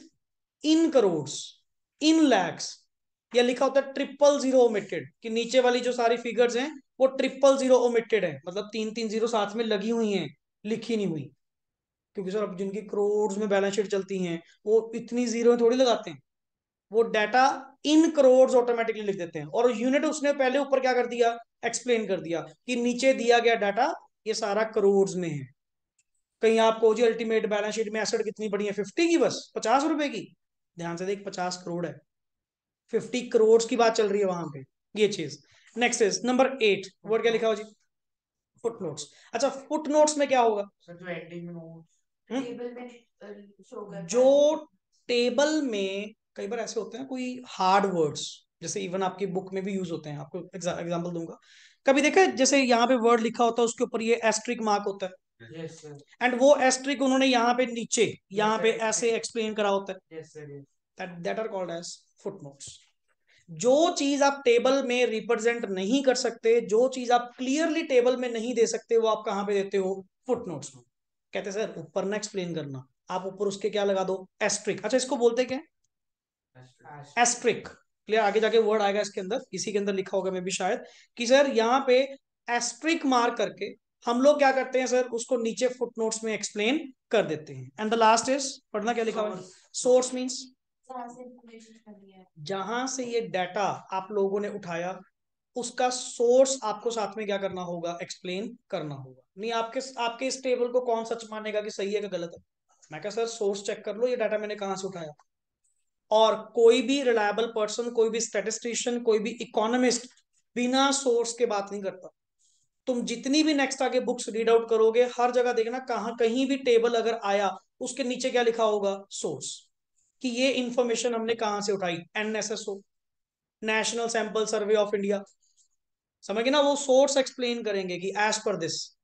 in crore in lakhs या लिखा होता है ट्रिपल ज़ीरो ओमिटेड कि नीचे वाली जो सारी फिगर्स हैं, वो ट्रिपल ज़ीरो ओमिटेड है। मतलब तीन तीन ज़ीरो साथ में लगी हुई हैं, लिखी नहीं हुई। क्योंकि सर, अब जिनकी करोड़ में बैलेंस शीट चलती हैं, वो इतनी ज़ीरो थोड़ी लगाते हैं। वो डाटा इन करोड़ ऑटोमेटिकली लिख देते हैं। और यूनिट उसने पहले ऊपर क्या कर दिया? एक्सप्लेन कर दिया कि नीचे दिया गया डाटा ये सारा करोड़ में है। कहीं आपको जी अल्टीमेट बैलेंस शीट में एसेट कितनी बड़ी है? फिफ्टी की बस, पचास रुपए की। ध्यान से देख, पचास करोड़ है। फिफ्टी करोड़ की बात चल रही है वहाँ पे ये चीज़। Next is number eight word क्या लिखा हो जी? फुट नोट्स अच्छा फुट नोट्स में क्या होगा? जो एंडिंग में नोट्स हम्म? टेबल में जो टेबल में कई बार ऐसे होते हैं कोई हार्ड वर्ड्स जैसे इवन आपकी बुक में भी यूज़ होते हैं। आपको एग्जांपल दूँगा। कभी देखा जैसे यहाँ पे वर्ड लिखा होता है उसके ऊपर ये एस्ट्रिक मार्क होता है? एंड वो एस्ट्रिक उन्होंने यहाँ पे नीचे यहाँ sir, पे ऐसे एक्सप्लेन करा होता है। Yes sir yes that footnotes. जो चीज़ आप टेबल में रिप्रेजेंट नहीं कर सकते जो चीज़ आप क्लियरली टेबल में नहीं दे सकते वो आप कहाँ पे देते हो? फुटनोट्स में। कहते सर ऊपर ना एक्सप्लेन करना। आप ऊपर उसके क्या लगा दो? एस्ट्रिक अच्छा इसको बोलते क्या एस्ट्रिक क्लियर आगे जाके वर्ड आएगा इसके अंदर। इसी के अंदर लिखा होगा मैं भी शायद कि सर यहाँ पे एस्ट्रिक मार करके हम लोग क्या करते हैं सर? उसको नीचे फुटनोट्स में एक्सप्लेन कर देते हैं. एंड द लास्ट इज़ पढ़ना क्या लिखा हुआ सोर्स मीन्स जहाँ से ये डाटा आप लोगों ने उठाया, उसका सोर्स आपको साथ में क्या करना होगा? एक्सप्लेन करना होगा। नहीं, आपके आपके इस टेबल को कौन सच मानेगा कि सही है कि गलत है? मैं कहा, सर सोर्स चेक कर लो, ये डाटा मैंने कहाँ से उठाया? और कोई भी रिलायबल पर्सन कोई भी स्टेटिस्टिशियन कोई भी इकोनॉमिस्ट बिना सोर्स के बात नहीं करता। तुम जितनी भी नेक्स्ट आगे बुक्स रीड आउट करोगे, हर जगह देखना कहाँ, कहीं भी टेबल अगर आया, उसके नीचे क्या लिखा होगा? सोर्स कि ये इंफॉर्मेशन हमने कहाँ से उठाई? NSSO national sample survey of India समझ गए ना? वो सोर्स एक्सप्लेन करेंगे कि as per this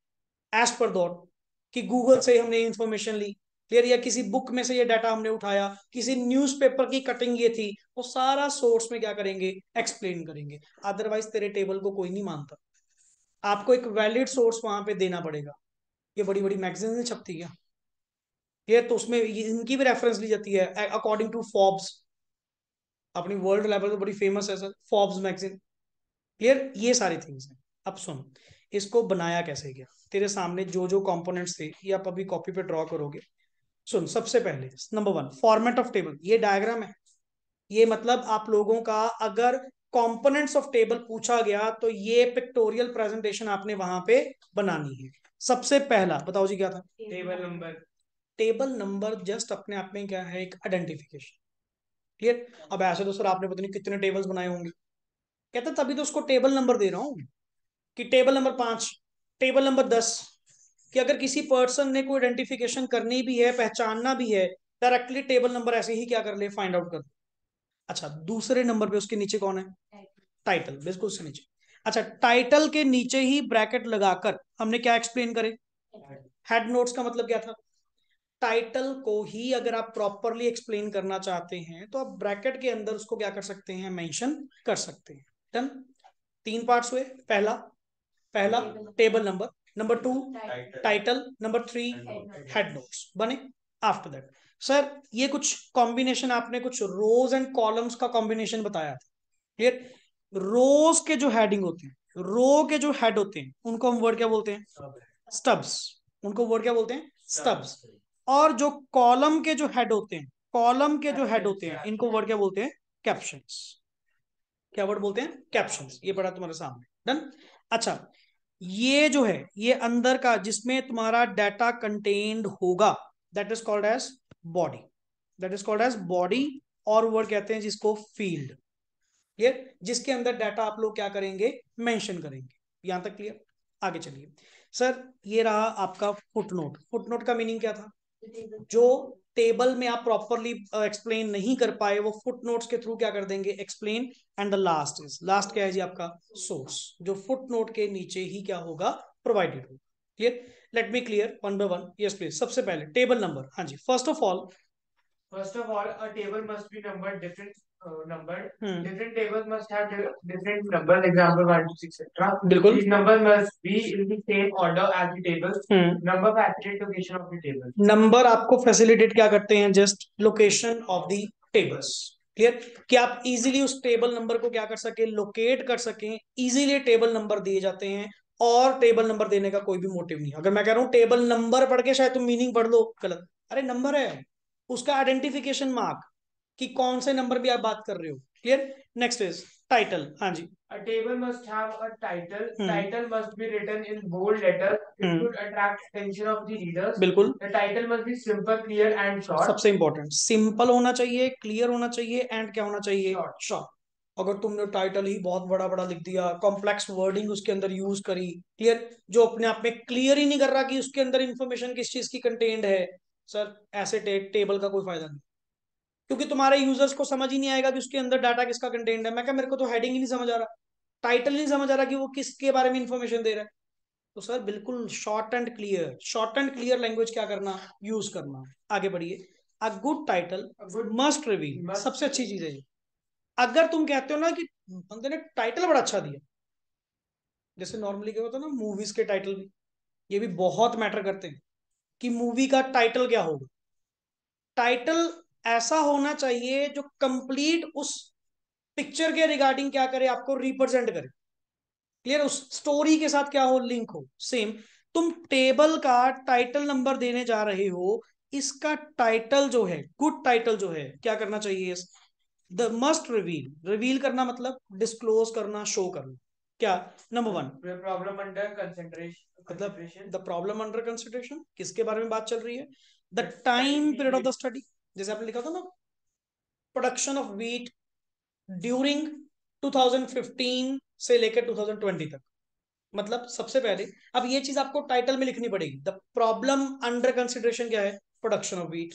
as per that कि गूगल से हमने इंफॉर्मेशन ली. क्लियर या किसी बुक में से ये डाटा हमने उठाया. किसी न्यूज़पेपर की कटिंग ये थी. वो सारा सोर्स में क्या करेंगे? एक्सप्लेन करेंगे. अदरवाइज़ तेरे टेबल को कोई नहीं मानता. आपको एक वैलिड सोर्स वहाँ पे देना पड़ेगा. ये बड़ी बड़ी मैगजीन छपती क्या ये तो उसमें इनकी भी रेफरेंस ली जाती है अकॉर्डिंग टू फॉर्ब्स अपनी वर्ल्ड लेवल पे बड़ी फ़ेमस है सर फॉर्ब्स मैगजीन क्लियर ये सारी थिंग्स हैं। अब सुन, इसको बनाया कैसे गया? तेरे सामने जो जो कंपोनेंट्स थे, ये आप अभी कॉपी पे ड्रॉ करोगे। सुन, सबसे पहले number one format of table ये डायग्राम है। ये मतलब आप लोगों का अगर कंपोनेंट्स ऑफ़ टेबल पूछा गया तो ये पिक्टोरियल प्रेजेंटेशन आपने वहाँ पे बनानी है। सबसे पहला, बताओ जी क्या था? Table number table number just अपने आप में क्या है, एक आइडेंटिफिकेशन क्लियर अब ऐसे तो सर आपने पता नहीं कितने टेबल्स बनाए होंगे। कहता तभी तो उसको टेबल नंबर दे रहा हूँ कि टेबल नंबर पाँच टेबल नंबर दस, कि अगर किसी पर्सन ने कोई आइडेंटिफिकेशन करनी भी है, पहचानना भी है डायरेक्टली टेबल नंबर ऐसे ही क्या कर ले फाइंड आउट कर अच्छा दूसरे नंबर पे उसके नीचे कौन है? टाइटल बिल्कुल उसके नीचे। अच्छा टाइटल के नीचे ही ब्रैकेट लगाकर हमने क्या एक्सप्लेन करे? हेड नोट्स का मतलब क्या था? टाइटल को ही अगर आप प्रॉपरली एक्सप्लेन करना चाहते हैं तो आप ब्रैकेट के अंदर उसको क्या कर सकते हैं मेंशन कर सकते हैं। डन तीन पार्ट्स हुए। पहला पहला table number number two title number three head notes बने? आफ्टर दैट सर ये कुछ कॉम्बिनेशन आपने कुछ रोज एंड कॉलम्स का कॉम्बिनेशन बताया था। क्लियर रोज के जो हेडिंग होते हैं रो के जो हेड होते हैं उनको हम वर्ड क्या बोलते हैं? स्टब्स उनको वर्ड क्या बोलते हैं? स्टब्स और जो कॉलम के जो हेड होते हैं कॉलम के जो हेड होते हैं इनको वर्ड क्या बोलते हैं? कैप्शन क्या वर्ड बोलते हैं? कैप्शन ये पढ़ा तुम्हारे सामने. डन अच्छा ये जो है ये अंदर का जिसमें तुम्हारा डाटा कंटेन्ड होगा that is called as body that is called as body और वर्ड कहते हैं जिसको फ़ील्ड क्लियर जिसके अंदर डाटा आप लोग क्या करेंगे? मेंशन करेंगे. यहाँ तक क्लियर आगे चलिए. सर ये रहा आपका फुटनोट फुटनोट का मीनिंग क्या था? जो टेबल में आप प्रॉपरली एक्सप्लेन नहीं कर पाए वो फुट नोट्स के थ्रू क्या कर देंगे? Explain and the last is last क्या है जी आपका? सोर्स जो फुट नोट के नीचे ही क्या होगा? प्रोवाइडेड होगा. Clear let me clear one by one yes please सबसे पहले टेबल नंबर हाँ जी. First of all first of all table must be numbered different uh, numbered. Hmm, Different tables must have different numbers. Example one, two, six, etc. बिल्कुल। These numbers must be in the same order as the tables. Hmm. Number facilitate location of the table. Number आपको facilitate क्या करते हैं? Just location of the tables clear कि आप easily उस table number को क्या कर सके? लोकेट कर सकें। इजीली टेबल नंबर दिए जाते हैं। और टेबल नंबर देने का कोई भी मोटिव नहीं। अगर मैं कह रहा हूँ टेबल नंबर पढ़ के शायद तुम मीनिंग पढ़ लो। गलत। अरे नंबर है। उसका आइडेंटिफिकेशन मार्क कि कौन से नंबर भी आप बात कर रहे हो क्लियर नेक्स्ट इज़ टाइटल हाँ जी A table must have a title. Hmm. Title must be written in bold letters. It Hmm. should attract attention of the readers. बिल्कुल The title must be simple, clear, and short. सबसे important simple होना चाहिए clear होना चाहिए and क्या होना चाहिए. Short अगर तुमने टाइटल ही बहुत बड़ा बड़ा लिख दिया कॉम्प्लेक्स वर्डिंग उसके अंदर यूज़ करी क्लियर जो अपने आप में क्लियर ही नहीं कर रहा कि उसके अंदर इंफॉर्मेशन किस चीज़ की कंटेंट है सर ऐसे टे, टेबल का कोई फ़ायदा नहीं क्योंकि तुम्हारे यूज़र्स को समझ ही नहीं आएगा कि उसके अंदर डाटा किसका कंटेंट है। मैं क्या मेरे को तो हेडिंग ही नहीं समझ आ रहा। टाइटल नहीं समझ आ रहा कि वो किसके बारे में इंफॉर्मेशन दे रहा है। तो सर बिल्कुल short and clear short and clear language क्या करना? यूज़ करना। आगे बढ़िए। A good title must reveal सबसे अच्छी चीज़ है अगर तुम कहते हो ना कि बंदे ने टाइटल बड़ा अच्छा दिया। जैसे नॉर्मली क्या होता है ना मूवीज़ के टाइटल भी ये भी बहुत मैटर करते हैं कि मूवी का टाइटल क्या होगा। टाइटल ऐसा होना चाहिए जो कंप्लीट उस पिक्चर के रिगार्डिंग क्या करे आपको रिप्रेजेंट करे। क्लियर उस स्टोरी के साथ क्या हो लिंक हो। सेम तुम टेबल का टाइटल नंबर देने जा रहे हो इसका टाइटल जो है गुड टाइटल जो है क्या करना चाहिए द मस्ट रिवील रिवील करना मतलब डिस्क्लोज करना शो करना। क्या? Number one problem under concentration. मतलब द प्रॉब्लम अंडर कंसिडरेशन किसके बारे में बात चल रही है? The time period of the study जैसे आपने लिखा था ना प्रोडक्शन ऑफ़ वीट ड्यूरिंग 2015 से लेकर 2020 तक। मतलब सबसे पहले, अब ये चीज़ आपको टाइटल में लिखनी पड़ेगी। द प्रॉब्लम अंडर कंसिडरेशन क्या है? Production of wheat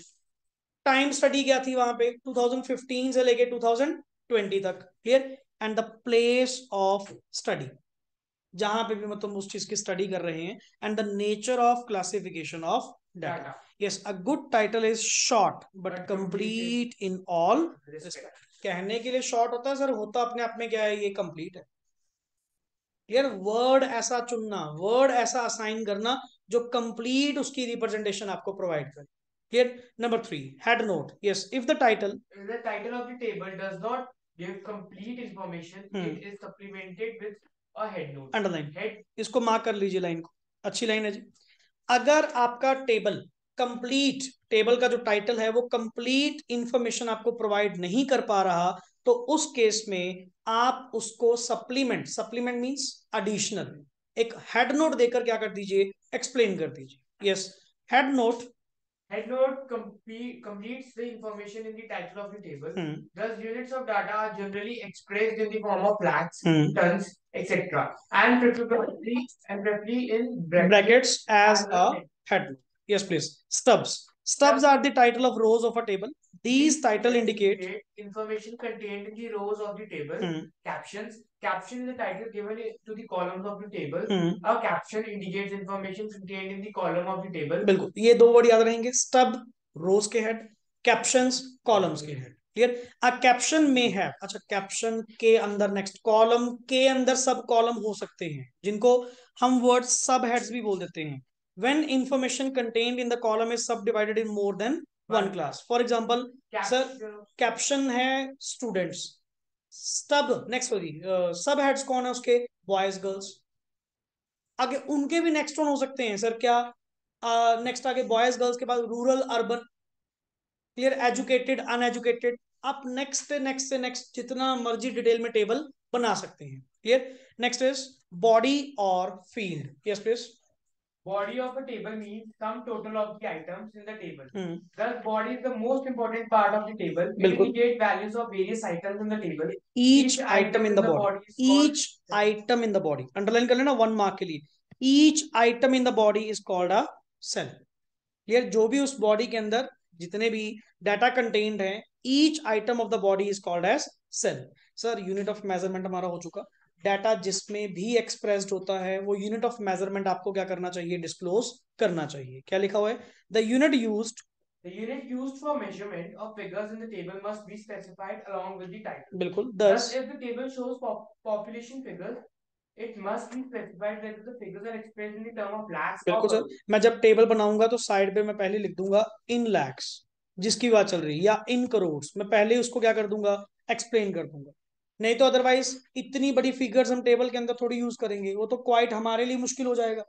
time study क्या थी वहाँ पे? 2015 से लेके 2020 तक। Clear and the place of study जहाँ पे भी मतलब उस चीज़ की स्टडी कर रहे हैं। And the nature of classification of data Data. Yes a good title is short but But complete in all Respect. कहने के लिए शॉर्ट होता है सर होता अपने आप में क्या है? ये कंप्लीट है. यार वर्ड ऐसा चुनना वर्ड ऐसा असाइन करना जो कंप्लीट उसकी रिप्रेजेंटेशन आपको प्रोवाइड करे। Clear number three head note yes if the title title of the table does not give complete information, Hmm. it is supplemented with a head note. Underline Head इसको mark कर लीजिए line को। अच्छी line है जी। अगर आपका table complete table का जो टाइटल है, वो कंप्लीट इंफॉर्मेशन आपको प्रोवाइड नहीं कर पा रहा तो उस केस में आप उसको सप्लीमेंट सप्लीमेंट मींस एडिशनल एक हेड नोट देकर क्या कर दीजिए? एक्सप्लेन कर दीजिए. Yes head note head node complete, completes the information in the title of the table. Mm. Thus, units of data are generally expressed in the form of lakhs, mm. tons, etc. And preferably, and preferably in brackets, brackets as a head node. Yes, please. Stubs. Stubs are the title of rows of a table. These title indicate information contained in the rows of the table, mm. captions, Caption is the title given to the columns of the table. Hmm. A caption indicates information contained in the column of the table. बिल्कुल ये दो word याद रहेंगे stub rows के head captions columns के head clear a caption में है अच्छा कैप्शन के अंदर नेक्स्ट कॉलम के अंदर सब कॉलम हो सकते हैं जिनको हम वर्ड सब हेड्स भी बोल देते हैं when information contained in the column is subdivided in more than one class for example sir Caption. Caption है students stub next sorry sub heads कौन है उसके? बॉयज़ गर्ल्स आगे उनके भी नेक्स्ट वन हो सकते हैं सर क्या? नेक्स्ट आगे बॉयज़ गर्ल्स के बाद rural urban clear educated uneducated आप नेक्स्ट नेक्स्ट से नेक्स्ट जितना मर्ज़ी डिटेल में टेबल बना सकते हैं. क्लियर नेक्स्ट इज़ बॉडी और field yes please Body of a table means sum total of the items in the table. Hmm. Thus, body is the most important part of the table. It बिल्कुल। indicates values of various items in the table. each Each item in the body called each item in the body underline कर लेना one mark के लिए each item in the body is called a cell clear जो भी उस body के अंदर जितने भी डाटा कंटेन्ड है each item of the body is called as cell sir unit of measurement हमारा हो चुका डाटा जिसमें भी एक्सप्रेस्ड होता है वो यूनिट ऑफ़ मेज़रमेंट आपको क्या करना चाहिए डिस्क्लोज करना चाहिए क्या लिखा हुआ है the unit used The unit used for measurement of figures in the table must be specified along with the title. बिल्कुल दस if the table shows pop population figures, it must be specified whether the figures are expressed in the term of lakhs बिल्कुल sir मैं जब table बनाऊँगा तो side पे मैं पहले लिख दूँगा इन लैक्स जिसकी बात चल रही है या इन करोड़ मैं पहले उसको क्या कर दूँगा एक्सप्लेन कर दूँगा नहीं तो अदरवाइज़ इतनी बड़ी फिगर्स हम टेबल के अंदर थोड़ी यूज़ करेंगे। वो तो क्वाइट हमारे लिए मुश्किल हो जाएगा।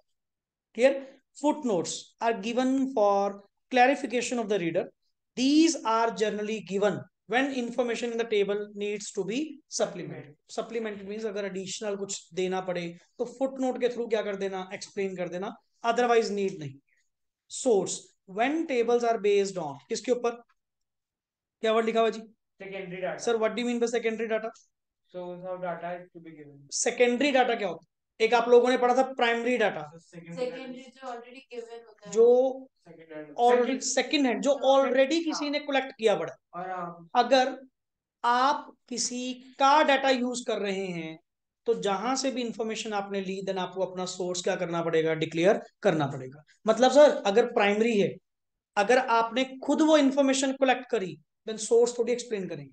Clear foot notes are given for clarification of the reader these are generally given when information in the table needs to be supplemented supplemented means अगर additional कुछ देना पड़े तो footnote के थ्रू क्या कर देना? Explain कर देना। Otherwise need नहीं। Source. When tables are based on किसके ऊपर? क्या वर्ड लिखा हुआ जी? Secondary data. Sir what do mean by secondary data data is to be given. Secondary data क्या होता है? एक आप लोगों ने पढ़ा था primary data So secondary data secondary जो ऑलरेडी गिवन होता है। जो सेकंड हैंड जो ऑलरेडी किसी ने कलेक्ट किया पड़ा और अगर आप किसी का डाटा यूज़ कर रहे हैं तो जहाँ से भी इंफॉर्मेशन आपने ली देन आपको अपना सोर्स क्या करना पड़ेगा? डिक्लेयर करना पड़ेगा। मतलब सर अगर प्राइमरी है अगर आपने खुद वो इंफॉर्मेशन कलेक्ट करी देन सोर्स थोड़ी एक्सप्लेन करेंगे।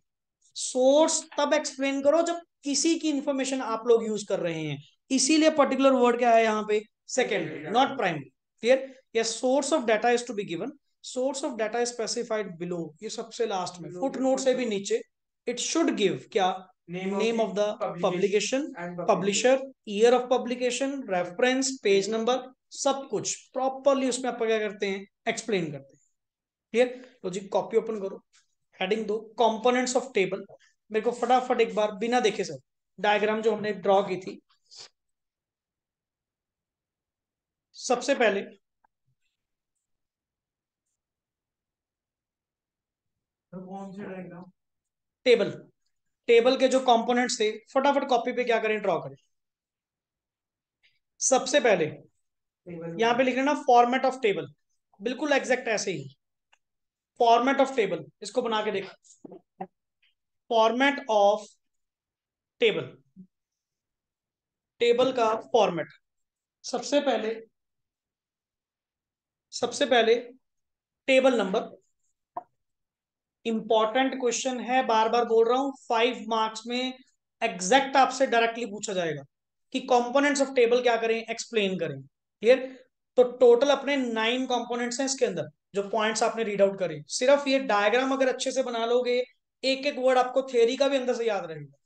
सोर्स तब एक्सप्लेन करो जब किसी की इंफॉर्मेशन आप लोग यूज़ कर रहे हैं। इसीलिए पर्टिकुलर वर्ड क्या है यहाँ पे? सेकेंडरी नॉट प्राइमरी क्लियर या source of data is to be given source of data is specified below ये सबसे लास्ट में। फुट नोट से भी नीचे। इट शुड गिव क्या? Name of the publication publisher year of publication reference page number सब कुछ। प्रॉपरली उसमें आप क्या करते हैं? एक्सप्लेन करते हैं। क्लियर तो जी कॉपी ओपन करो। हेडिंग दो कंपोनेंट्स ऑफ़ टेबल मेरे को फटाफट एक बार बिना देखे सर डायग्राम जो हमने ड्रॉ की थी। सबसे पहले तो डायग्राम टेबल टेबल के जो कंपोनेंट्स थे फटाफट कॉपी पे क्या करें ड्रॉ करें। सबसे पहले यहाँ पे लिख रहे ना फॉर्मेट ऑफ़ टेबल बिल्कुल एग्जैक्ट ऐसे ही। फॉर्मेट ऑफ़ टेबल इसको बना के देखो। फॉर्मेट ऑफ़ टेबल टेबल का फॉर्मेट सबसे पहले सबसे पहले टेबल नंबर इंपॉर्टेंट क्वेश्चन है बार बार बोल रहा हूँ फाइव मार्क्स में एग्जैक्ट आपसे डायरेक्टली पूछा जाएगा कि कंपोनेंट्स ऑफ़ टेबल क्या करें एक्सप्लेन करें। क्लियर तो टोटल अपने नाइन कंपोनेंट्स हैं इसके अंदर, जो पॉइंट्स आपने रीड आउट करे। सिर्फ़ ये डायग्राम अगर अच्छे से बना लोगे एक एक वर्ड आपको थ्योरी का भी अंदर से याद रहेगा।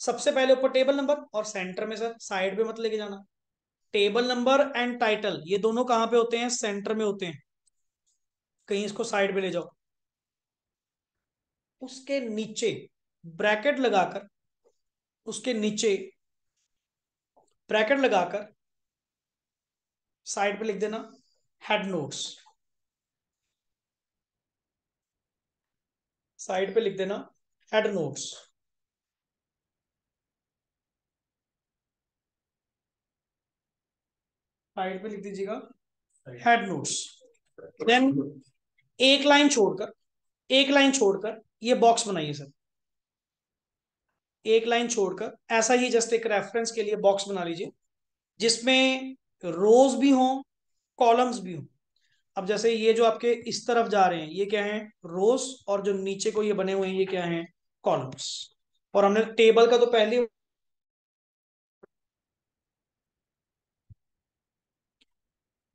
सबसे पहले ऊपर टेबल नंबर और सेंटर में सर साइड पे मत लेके जाना। टेबल नंबर एंड टाइटल ये दोनों कहाँ पे होते हैं? सेंटर में होते हैं। कहीं इसको साइड पे ले जाओ। उसके नीचे ब्रैकेट लगाकर, उसके नीचे ब्रैकेट लगाकर साइड पे लिख देना हेड नोट्स साइड पे लिख देना हेड नोट्स साइड पे लिख दीजिएगा हेड नोट्स देन एक लाइन छोड़कर एक लाइन छोड़कर ये बॉक्स बनाइए सर. एक लाइन छोड़कर ऐसा ही जस्ट एक रेफरेंस के लिए बॉक्स बना लीजिए जिसमें रोज भी हों कॉलम्स भी हों। अब जैसे ये जो आपके इस तरफ़ जा रहे हैं, ये क्या है? रोज और जो नीचे को ये बने हुए हैं, ये क्या है? कॉलम्स और हमने टेबल का तो पहले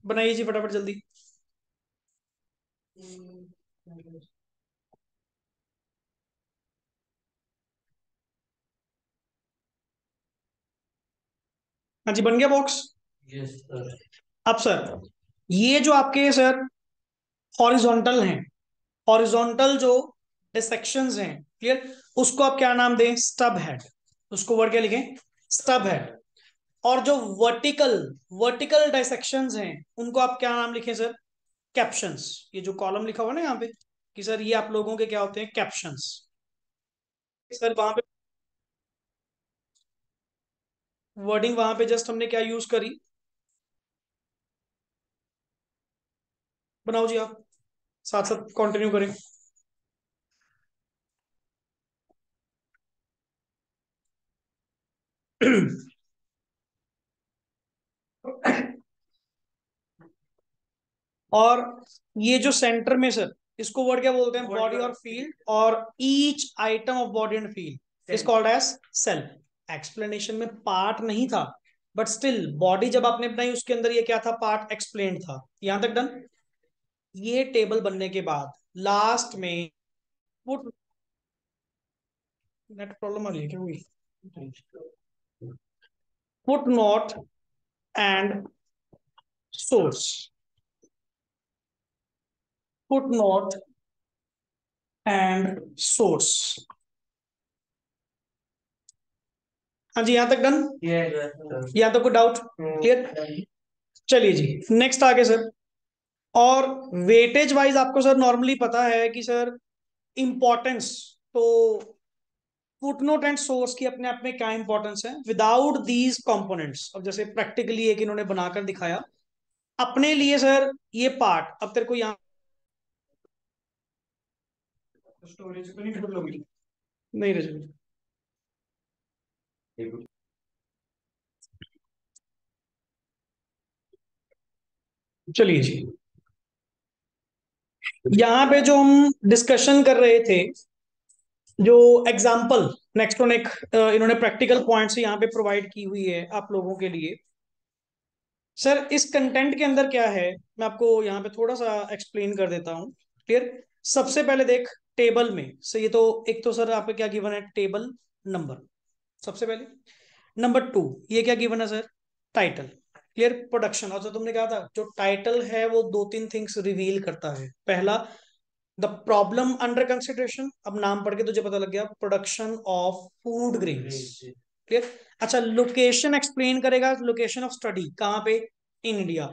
बनाइए जी फटाफट जल्दी। हाँ जी, बन गया बॉक्स अब सर, ये जो आपके सर हॉरिजॉन्टल हैं हॉरिजॉन्टल जो डिसेक्शंस हैं क्लियर उसको आप क्या नाम दें? स्टब हेड उसको वर्ड क्या लिखें? स्टब हेड और जो वर्टिकल वर्टिकल डायसेक्शंस हैं, उनको आप क्या नाम लिखें सर? कैप्शंस ये जो कॉलम लिखा हुआ ना यहाँ पे, कि सर ये आप लोगों के क्या होते हैं? कैप्शंस सर, वहाँ पे वर्डिंग वहाँ पे जस्ट हमने क्या यूज़ करी? बनाओ जी आप। साथ साथ कंटिन्यू करें। और ये जो सेंटर में सर इसको वर्ड क्या बोलते हैं? बॉडी और फ़ील्ड और each item of body and field is called as self explanation में पार्ट नहीं था बट स्टिल बॉडी जब आपने बनाई उसके अंदर ये क्या था? पार्ट एक्सप्लेन था। यहाँ तक डन ये टेबल बनने के बाद लास्ट में पुट नेट प्रॉब्लम आ रही है क्या हुई foot note and source footnote and source हाँ जी यहाँ तक डन यहाँ तक कोई डाउट क्लियर चलिए जी नेक्स्ट आगे सर और वेटेज वाइज आपको सर नॉर्मली पता है कि सर इंपॉर्टेंस तो फुटनोट एंड सोर्स की अपने आप में क्या इंपॉर्टेंस है? विदाउट दीज कंपोनेंट्स अब जैसे प्रैक्टिकली एक इन्होंने बनाकर दिखाया अपने लिए सर ये पार्ट अब तेरे को यहाँ स्टोरेज को नहीं नहीं चलिए जी। यहाँ पे जो हम डिस्कशन कर रहे थे, जो एग्ज़ाम्पल नेक्स्ट ऑन एक इन्होंने प्रैक्टिकल पॉइंट्स यहाँ पे प्रोवाइड की हुई है आप लोगों के लिए। सर इस कंटेंट के अंदर क्या है? मैं आपको यहाँ पे थोड़ा सा एक्सप्लेन कर देता हूँ। क्लियर सबसे पहले देख टेबल में। सर ये तो एक तो सर आपका क्या गिवन है? टेबल नंबर सबसे पहले। नंबर टू ये क्या गिवन है सर टाइटल क्लियर प्रोडक्शन और जो तुमने कहा था जो टाइटल है वो दो तीन थिंग्स रिवील करता है। पहला द प्रॉब्लम अंडर कंसिडरेशन अब नाम पढ़ के तुझे पता लग गया production of food grains clear अच्छा लोकेशन एक्सप्लेन करेगा लोकेशन ऑफ़ स्टडी कहाँ पे? In India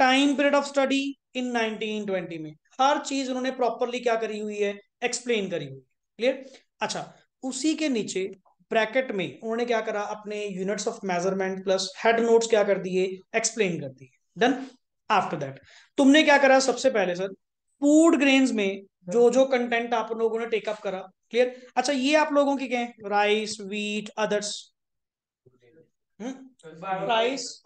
time period of study in 1920 में। हर चीज़ उन्होंने प्रॉपरली क्या करी हुई है? एक्सप्लेन करी हुई क्लियर अच्छा उसी के नीचे ब्रैकेट में उन्होंने क्या करा अपने units of measurement plus head notes क्या कर दिए एक्सप्लेन कर दिए। डन आफ्टर दैट तुमने क्या करा सबसे पहले सर फ़ूड ग्रेन्स में जो जो कंटेंट आप लोगों ने टेकअप करा क्लियर अच्छा ये आप लोगों की क्या है? Rice wheat others rice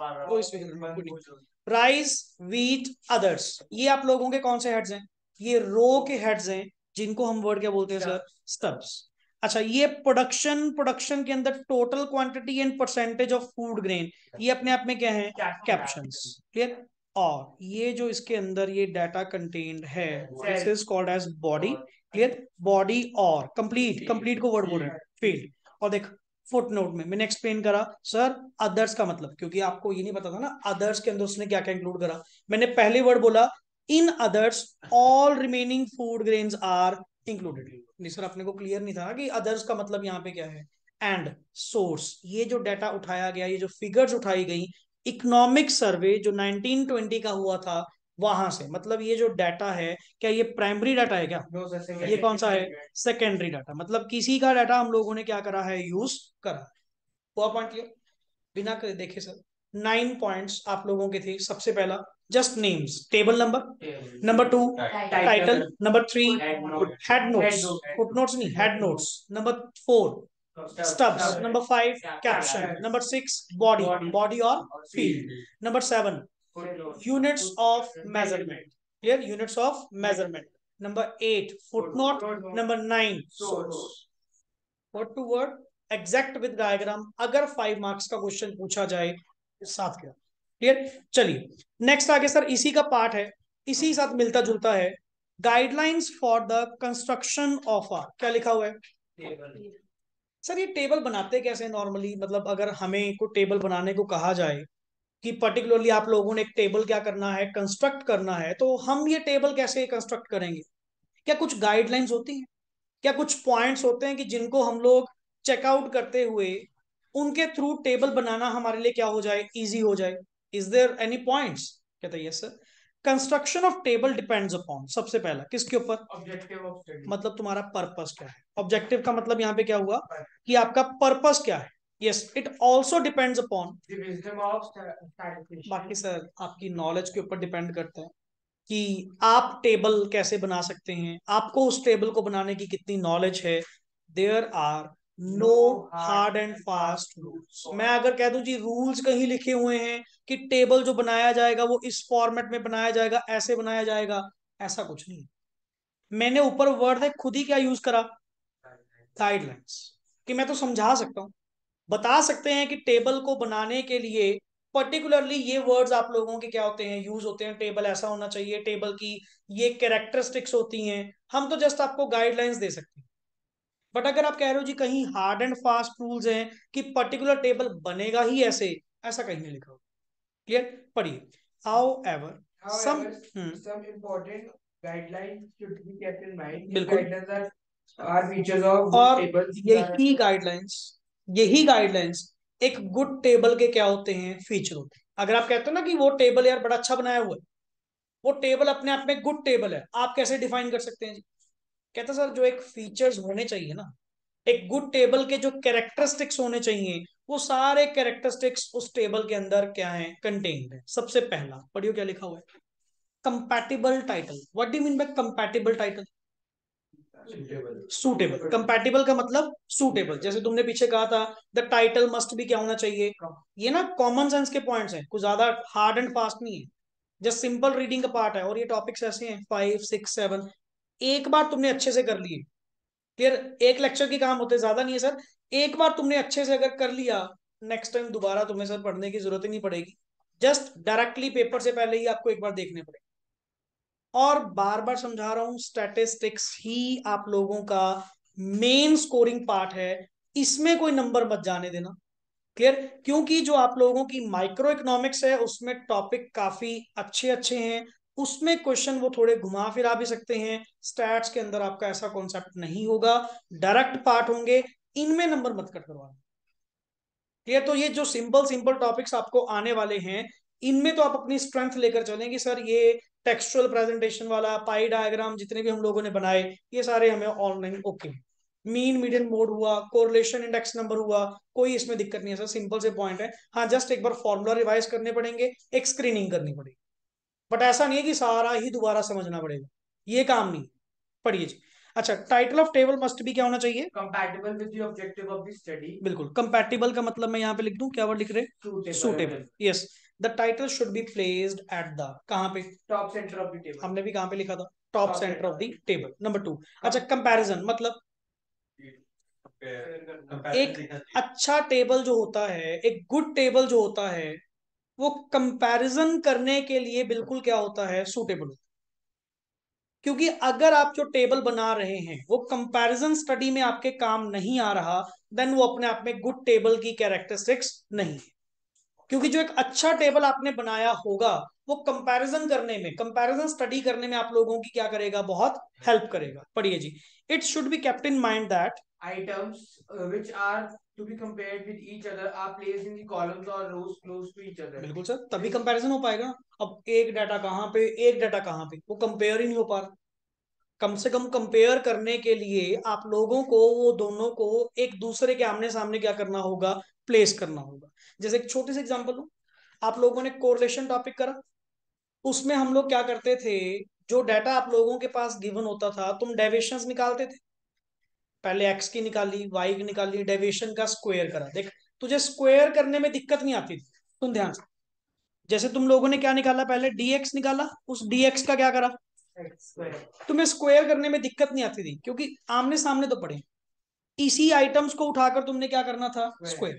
rice wheat others ये आप लोगों के कौन से हेड्स हैं? ये रो के हेड्स हैं जिनको हम वर्ड क्या बोलते हैं सर स्टब्स अच्छा ये प्रोडक्शन प्रोडक्शन के अंदर total quantity and percentage of food grain ये अपने आप में क्या है? कैप्शंस क्लियर और ये जो इसके अंदर ये डाटा कंटेन्ड है this is called as body clear body और कंप्लीट कंप्लीट को वर्ड बोल रहे हैं. फ़ील्ड और देख फुट नोट में मैंने एक्सप्लेन करा सर अदर्स का मतलब क्योंकि आपको ये नहीं पता था ना अदर्स के अंदर उसने क्या क्या इंक्लूड करा। मैंने पहले वर्ड बोला in others all remaining food grains are included नहीं सर अपने को क्लियर नहीं था कि अदर्स का मतलब यहाँ पे क्या है? एंड सोर्स ये जो डाटा उठाया गया ये जो फिगर्स उठाई गई इकोनॉमिक सर्वे जो 1920 का हुआ था वहाँ से मतलब ये जो डाटा है क्या ये प्राइमरी डाटा है क्या? ये कौन सा है? सेकेंडरी डाटा मतलब किसी का डाटा हम लोगों ने क्या करा है? यूज़ करा। हुआ पॉइंट क्लियर बिना देखे सर नाइन पॉइंट्स आप लोगों के थे सबसे पहला। Just names. Table number? Number two? Title number three? Head notes foot notes नहीं head notes number four? Stubs number five caption number six body body और field number seven units of measurement clear units of measurement number eight foot note number nine word to word exact with diagram अगर five marks का question पूछा जाए साथ क्या clear चलिए next आगे sir इसी का पार्ट है। इसी साथ मिलता जुलता है। Guidelines for the construction of ah क्या लिखा हुआ है? सर ये टेबल बनाते कैसे नॉर्मली मतलब अगर हमें कोई टेबल बनाने को कहा जाए कि पर्टिकुलरली आप लोगों ने एक टेबल क्या करना है कंस्ट्रक्ट करना है तो हम ये टेबल कैसे कंस्ट्रक्ट करेंगे? क्या कुछ गाइडलाइंस होती हैं? क्या कुछ पॉइंट्स होते हैं कि जिनको हम लोग चेकआउट करते हुए उनके थ्रू टेबल बनाना हमारे लिए क्या हो जाए? इजी हो जाए। इज़ देयर एनी पॉइंट्स कहते हैं yes sir construction of table depends upon सबसे पहला किसके ऊपर? ऑब्जेक्टिव ऑफ़ स्टडी मतलब तुम्हारा पर्पस क्या है? ऑब्जेक्टिव का मतलब यहाँ पे क्या हुआ? कि आपका पर्पस क्या है? Yes it also depends upon बाकी सर आपकी नॉलेज के ऊपर डिपेंड करता है कि आप टेबल कैसे बना सकते हैं? आपको उस टेबल को बनाने की कितनी नॉलेज है? There are no hard and fast rules मैं अगर कह दूँ जी रूल्स कहीं लिखे हुए हैं कि टेबल जो बनाया जाएगा वो इस फॉर्मेट में बनाया जाएगा ऐसे बनाया जाएगा ऐसा कुछ नहीं। मैंने ऊपर वर्ड है खुद ही क्या यूज़ करा? गाइडलाइंस कि मैं तो समझा सकता हूँ। बता सकते हैं कि टेबल को बनाने के लिए पर्टिकुलरली ये वर्ड्स आप लोगों के क्या होते हैं यूज़ होते हैं। टेबल ऐसा होना चाहिए टेबल की ये कैरेक्टरिस्टिक्स होती हैं। हम तो जस्ट आपको गाइडलाइंस दे सकते हैं। बट अगर आप कह रहे हो जी कहीं हार्ड एंड फास्ट रूल्स हैं कि पर्टिकुलर टेबल बनेगा ही ऐसे ऐसा कहीं नहीं लिखा हो क्लियर पढ़िए। However some some guidelines should be kept in mind. बिल्कुल। guidelines are, are features of और tables. यही गाइडलाइंस यही गाइडलाइंस एक गुड टेबल के क्या होते हैं? फीचर होते हैं। अगर आप कहते हो ना कि वो टेबल यार बड़ा अच्छा बनाया हुआ है वो टेबल अपने आप में गुड टेबल है आप कैसे डिफाइन कर सकते हैं जी? कहते सर जो एक फीचर्स होने चाहिए ना एक गुड टेबल के जो कैरेक्टरिस्टिक्स होने चाहिए वो सारे कैरेक्टरिस्टिक्स उस टेबल के अंदर क्या है? कंटेन्ड है। सबसे पहला पढ़ियो क्या लिखा हुआ है? Compatible title what do mean by compatible title suitable compatible का मतलब सूटेबल जैसे तुमने पीछे कहा था द टाइटल मस्ट भी क्या होना चाहिए? ये ना कॉमन सेंस के पॉइंट्स हैं। कुछ ज़्यादा हार्ड एंड फास्ट नहीं है। जस्ट सिंपल रीडिंग का पार्ट है और ये टॉपिक्स ऐसे हैं। फाइव सिक्स सेवन एक बार तुमने अच्छे से कर लिए। क्लियर एक लेक्चर के काम होते, ज़्यादा नहीं है सर। एक बार तुमने अच्छे से अगर कर लिया नेक्स्ट टाइम दोबारा तुम्हें सर पढ़ने की ज़रूरत ही नहीं पड़ेगी। जस्ट डायरेक्टली पेपर से पहले ही आपको एक बार देखने पड़ेगा। और बार बार समझा रहा हूँ स्टैटिस्टिक्स ही आप लोगों का मेन स्कोरिंग पार्ट है। इसमें कोई नंबर मत जाने देना। क्लियर क्योंकि जो आप लोगों की माइक्रो इकोनॉमिक्स है, उसमें टॉपिक काफ़ी अच्छे अच्छे हैं। उसमें क्वेश्चन वो थोड़े घुमा फिरा भी सकते हैं। स्टैट्स के अंदर आपका ऐसा कॉन्सेप्ट नहीं होगा। डायरेक्ट पार्ट होंगे। इनमें नंबर मत कट करवाना। क्लियर तो ये जो सिंपल सिंपल टॉपिक्स आपको आने वाले हैं, इनमें तो आप अपनी स्ट्रेंथ लेकर चलेंगे सर ये टेक्सचुअल प्रेजेंटेशन वाला पाई डायग्राम जितने भी हम लोगों ने बनाए, ये सारे हमें online okay mean medium mode हुआ कोरिलेशन इंडेक्स नंबर हुआ, कोई इसमें दिक्कत नहीं है सर सिंपल से पॉइंट है। हाँ जस्ट एक बार फॉर्मूला रिवाइज करने पड़ेंगे, एक स्क्रीनिंग करनी पड़ेगी। बट ऐसा नहीं है कि सारा ही दोबारा समझना पड़ेगा। ये काम नहीं पढ़िए जी। अच्छा टाइटल ऑफ़ टेबल मस्ट भी क्या होना चाहिए? Compatible with the objective of the study. बिल्कुल। कंपैटिबल का मतलब मैं यहाँ पे लिख दूँ? क्या वर्ड लिख रहे. Suitable yes the title should be placed at the कहाँ पे? Top center of the table. हमने भी कहाँ पे लिखा था? Top centre of the table number two अच्छा कंपैरिजन मतलब? एक अच्छा टेबल जो होता है एक गुड टेबल जो होता है वो कंपैरिजन करने के लिए बिल्कुल क्या होता है? सूटेबल होता है। क्योंकि अगर आप जो टेबल बना रहे हैं, वो कंपैरिजन स्टडी में आपके काम नहीं आ रहा देन वो अपने आप में गुड टेबल की कैरेक्टरिस्टिक्स नहीं है। क्योंकि जो एक अच्छा टेबल आपने बनाया होगा वो कंपैरिजन करने में कंपैरिजन स्टडी करने में आप लोगों की क्या करेगा? बहुत हेल्प करेगा। पढ़िए जी। It should be kept in mind that uh, which are to be compared with each other are placed in the columns or rows close to each other. बिल्कुल सर तभी कंपैरिजन हो पाएगा। अब एक डाटा कहाँ पे एक डाटा कहाँ पे? वो कंपेयर ही नहीं हो पा रहा। कम से कम कंपेयर करने के लिए आप लोगों को वो दोनों को एक दूसरे के आमने सामने क्या करना होगा? प्लेस करना होगा। जैसे एक छोटी सी एग्जांपल लूँ। आप लोगों ने कोरिलेशन टॉपिक करा। उसमें हम लोग क्या करते थे जो डाटा आप लोगों के पास गिवन होता था तुम डेविएशंस निकालते थे। पहले एक्स की निकाली वाई की निकाली डेविएशन का स्क्वायर करा। देख तुझे स्क्वायर करने में दिक्कत नहीं आती थी। तुम ध्यान से। जैसे तुम लोगों ने क्या निकाला पहले? डीएक्स निकाला उस डीएक्स का क्या करा? तुम्हें स्क्वायर करने में दिक्कत नहीं आती थी क्योंकि आमने सामने तो पड़े। इसी आइटम्स को उठाकर तुमने क्या करना था. स्क्वायर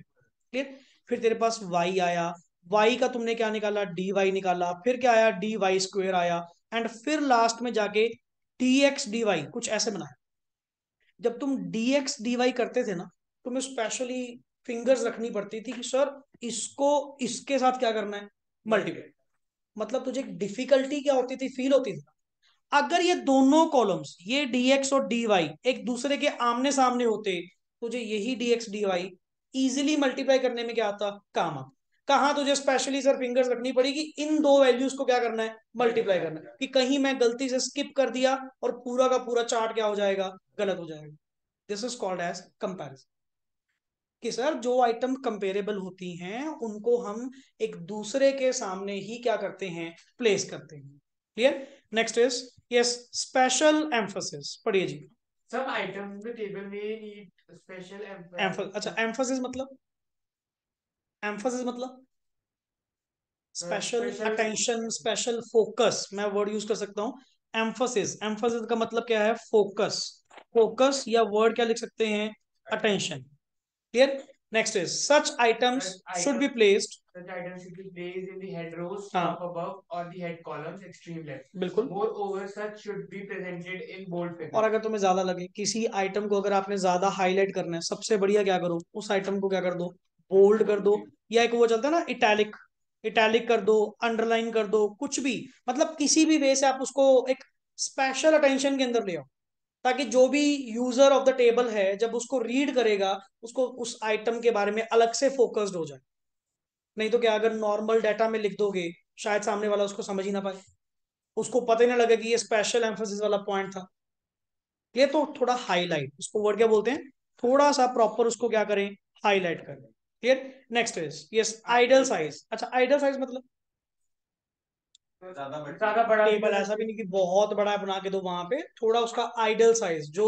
क्लियर फिर तेरे पास वाई आया y का तुमने क्या निकाला? डी वाई निकाला। फिर क्या आया? डी वाई स्क्वेयर आया। एंड फिर लास्ट में जाके डी एक्स डी वाई कुछ ऐसे बनाया जब तुम डी एक्स डी वाई करते थे ना, तुम्हें स्पेशली फिंगर्स रखनी पड़ती थी कि, सर, इसको, इसके साथ क्या करना है? मल्टीप्लाई मतलब तुझे डिफिकल्टी क्या होती थी? फील होती थी। अगर ये दोनों कॉलम्स ये dx और dy, एक दूसरे के आमने सामने होते, तुझे यही dx dy इजीली मल्टीप्लाई करने में क्या आता? काम आता। कहा तुझे स्पेशली सर फिंगर्स रखनी पड़ेगी? इन दो वैल्यूज़ को क्या करना है? मल्टीप्लाई करना है। कि कहीं मैं गलती से स्किप कर दिया और पूरा का पूरा चार्ट क्या हो जाएगा? गलत हो जाएगा। This is called as comparison कि सर जो आइटम कंपेरेबल होती हैं उनको हम एक दूसरे के सामने ही क्या करते हैं? प्लेस करते हैं। Clear next is yes special emphasis पढ़िए जी। Some item may need special emphasis. Emphasis अच्छा एम्फोसिस मतलब? एम्फोसिस मतलब? स्पेशल अटेंशन स्पेशल फोकस मैं वर्ड यूज़ कर सकता हूँ. एम्फोसिस एम्फोसिस का मतलब क्या है? फोकस फोकस या वर्ड क्या लिख सकते हैं? Attention clear next is such items should be placed Such items should be placed in the head rows, हाँ. top above, or the head columns, extreme left. बिल्कुल. Moreover, such should be presented in bold figures. और अगर तुम्हें ज़्यादा लगे किसी item को अगर आपने ज़्यादा हाईलाइट करना है सबसे बढ़िया क्या करो? उस आइटम को क्या कर दो? बोल्ड कर दो या एक वो चलता है ना इटैलिक इटैलिक कर दो अंडरलाइन कर दो कुछ भी मतलब किसी भी वे से आप उसको एक स्पेशल अटेंशन के अंदर ले आओ ताकि जो भी यूज़र ऑफ़ द टेबल है जब उसको रीड करेगा उसको उस आइटम के बारे में अलग से फोकस्ड हो जाए। नहीं तो क्या अगर नॉर्मल डाटा में लिख दोगे शायद सामने वाला उसको समझ ही ना पाए। उसको पता ही ना लगे कि ये स्पेशल एम्फोसिस वाला पॉइंट था। ये तो थोड़ा हाईलाइट उसको वर्ड क्या बोलते हैं? थोड़ा सा प्रॉपर उसको क्या करें? हाईलाइट करें clear next is yes ideal size अच्छा आइडल साइज़ मतलब? ज़्यादा बड़ा। टेबल ऐसा भी नहीं कि बहुत बड़ा है बना के दो वहाँ पे। थोड़ा उसका आइडल साइज़ जो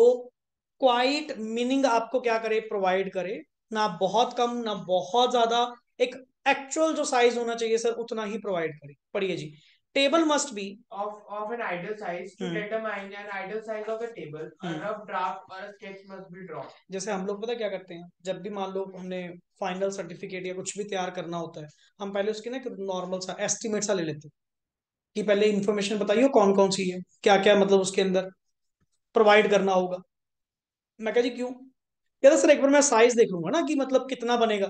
क्वाइट मीनिंग आपको क्या करे प्रोवाइड करे ना बहुत कम ना बहुत ज़्यादा एक एक्चुअल जो साइज़ होना चाहिए सर उतना ही प्रोवाइड करे। पढ़िए जी। Table must be of of an ideal size to Hmm. determine an ideal size of a table hmm. a rough draft or a sketch must be drawn. जैसे हम लोग पता क्या करते हैं? जब भी मान लो हमने फाइनल सर्टिफिकेट या कुछ भी तैयार करना होता है हम पहले उसकी ना नॉर्मल सा एस्टिमेट सा ले लेते हैं कि पहले इन्फॉर्मेशन बताइए कौन कौन सी है क्या क्या मतलब उसके अंदर प्रोवाइड करना होगा। मैं कहा जी क्यों? कहता सर एक बार मैं साइज़ देख लूँगा ना कि मतलब कितना बनेगा।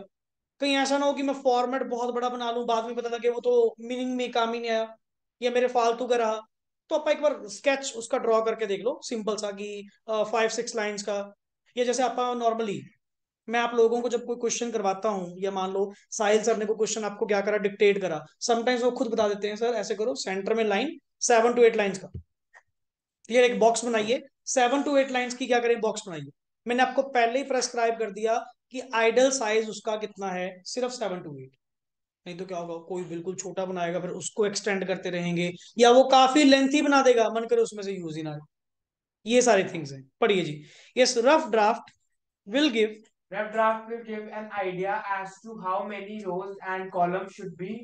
कहीं ऐसा ना हो कि मैं फॉर्मेट बहुत बड़ा बना लूँ बाद में पता लगे वो तो मीनिंग में काम ही नहीं आया। या मेरे फालतू का रहा। तो आप एक बार स्केच उसका ड्रॉ करके देख लो सिंपल सा कि फाइव सिक्स लाइंस का। या जैसे आप नॉर्मली मैं आप लोगों को जब कोई क्वेश्चन करवाता हूँ, या मान लो साहिल सर ने कोई क्वेश्चन आपको क्या करा डिक्टेट करा समटाइम्स वो खुद बता देते हैं सर ऐसे करो सेंटर में line seven to eight lines का। क्लियर एक बॉक्स बनाइए सेवन टू एट लाइन्स की क्या करें बॉक्स बनाइए। मैंने आपको पहले ही प्रेस्क्राइब कर दिया कि आइडल साइज़ उसका कितना है, सिर्फ़ सेवन टू एट नहीं तो क्या होगा कोई बिल्कुल छोटा बनाएगा फिर उसको एक्सटेंड करते रहेंगे या वो काफ़ी लेंथी बना देगा मन करे उसमें से यूज़ ही ना ये सारी थिंग्स हैं। पढ़िए जी। Yes rough draft will give rough draft will give an idea as to how many rows and column should be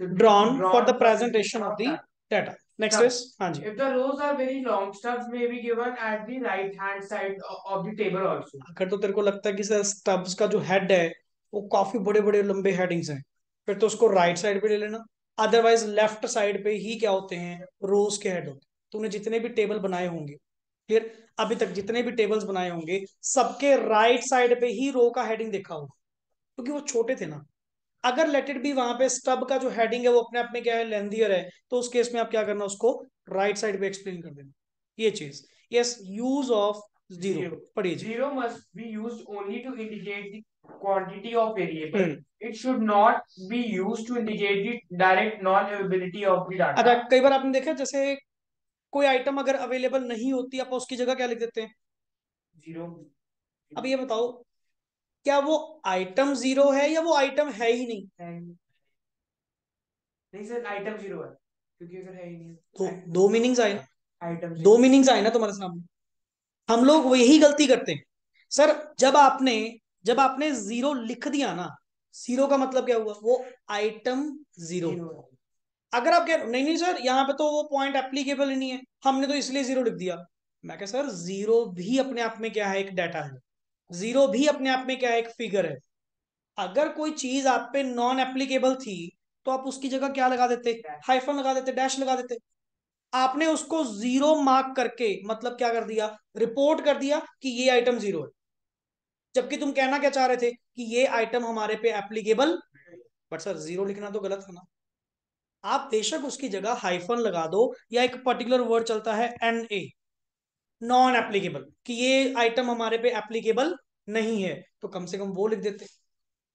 drawn for the presentation of the data next is हाँ जी। If the rows are very long stubs may be given at the right hand side of the table also अगर तो तेरे को लगता है कि sir stubs का जो हेड है वो काफ़ी बड़े बड़े लंबे हेडिंग्स हैं। फिर तो उसको राइट साइड पे ले लेना। अदरवाइज़ लेफ़्ट साइड पे ही क्या होते हैं? रोज के हेड होते हैं। तूने जितने भी टेबल बनाए होंगे क्लियर अभी तक जितने भी टेबल्स बनाए होंगे, सबके राइट साइड पे ही रो का हेडिंग देखा होगा। क्योंकि वो छोटे थे ना। अगर लेटेड भी वहाँ पे स्टब का जो हेडिंग है, वो अपने आप में क्या है? लेंदियर है। तो उस केस में आप क्या करना, उसको राइट साइड पे एक्सप्लेन कर देना। ये चीज़। Yes use of zero Zero. पढ़िए जी zero must be used only to indicate the quantity of variable. It should not be used to indicate the direct non-availability of the data. अच्छा कई बार आपने देखा जैसे कोई आइटम अगर अवेलेबल नहीं होती आप उसकी जगह क्या लिख देते हैं zero. अब ये बताओ क्या वो आइटम ज़ीरो है या वो आइटम है ही नहीं नहीं सर आइटम ज़ीरो है क्योंकि सर है ही नहीं तो दो मीनिंग्स आए ना आइटम दो मीनिंग्स आए ना तुम्हारे सामने हम लोग वही गलती करते हैं। सर जब आपने जब आपने ज़ीरो लिख दिया ना ज़ीरो का मतलब क्या हुआ? वो आइटम ज़ीरो। अगर आप कह रहे नहीं नहीं सर यहाँ पे तो वो पॉइंट एप्लीकेबल ही नहीं है। हमने तो इसलिए ज़ीरो लिख दिया। मैं कह सर ज़ीरो भी अपने आप में क्या है? एक डाटा है। ज़ीरो भी अपने आप में क्या है? एक फिगर है। अगर कोई चीज़ आप पे नॉन एप्लीकेबल थी तो आप उसकी जगह क्या लगा देते? हाइफन लगा देते डैश लगा देते। आपने उसको ज़ीरो मार्क करके मतलब क्या कर दिया? रिपोर्ट कर दिया कि ये आइटम ज़ीरो है। जबकि तुम कहना क्या चाह रहे थे कि ये आइटम हमारे पे एप्लीकेबल बट सर ज़ीरो लिखना तो गलत है ना। आप बेशक उसकी जगह हाइफन लगा दो, या एक पर्टिकुलर वर्ड चलता है एन ए नॉन एप्लीकेबल कि ये आइटम हमारे पे एप्लीकेबल नहीं है तो कम से कम वो लिख देते।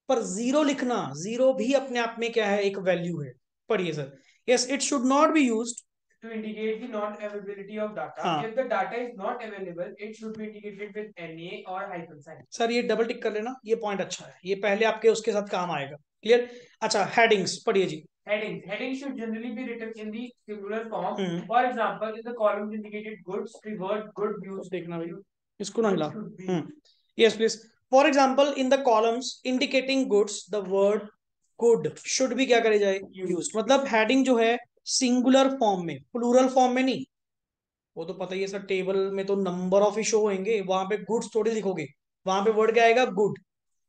पर ज़ीरो लिखना ज़ीरो भी अपने आप में क्या है? एक वैल्यू है। पढ़िए sir yes it should not be used to indicate the non-availability of data. हाँ. If the data is not available, it should be indicated with NA or hyphen sign. Sir ये डबल टिक कर लेना ये point अच्छा है ये पहले आपके उसके साथ काम आएगा क्लियर अच्छा हेडिंग्स पढ़िए जी Headings. Headings should generally be written in the singular form. Hmm For example, in the columns indicated goods, the word good used देखना भाई इसको ना हिला हम्म yes please for example in the columns indicating goods the word good should भी क्या करे जाए use मतलब हेडिंग जो है सिंगुलर फॉर्म में प्लूरल फॉर्म में नहीं। वो तो पता ही है सर टेबल में तो नंबर ऑफ़ इशो होंगे वहाँ पे गुड्स थोड़ी लिखोगे वहाँ पे वर्ड क्या आएगा? गुड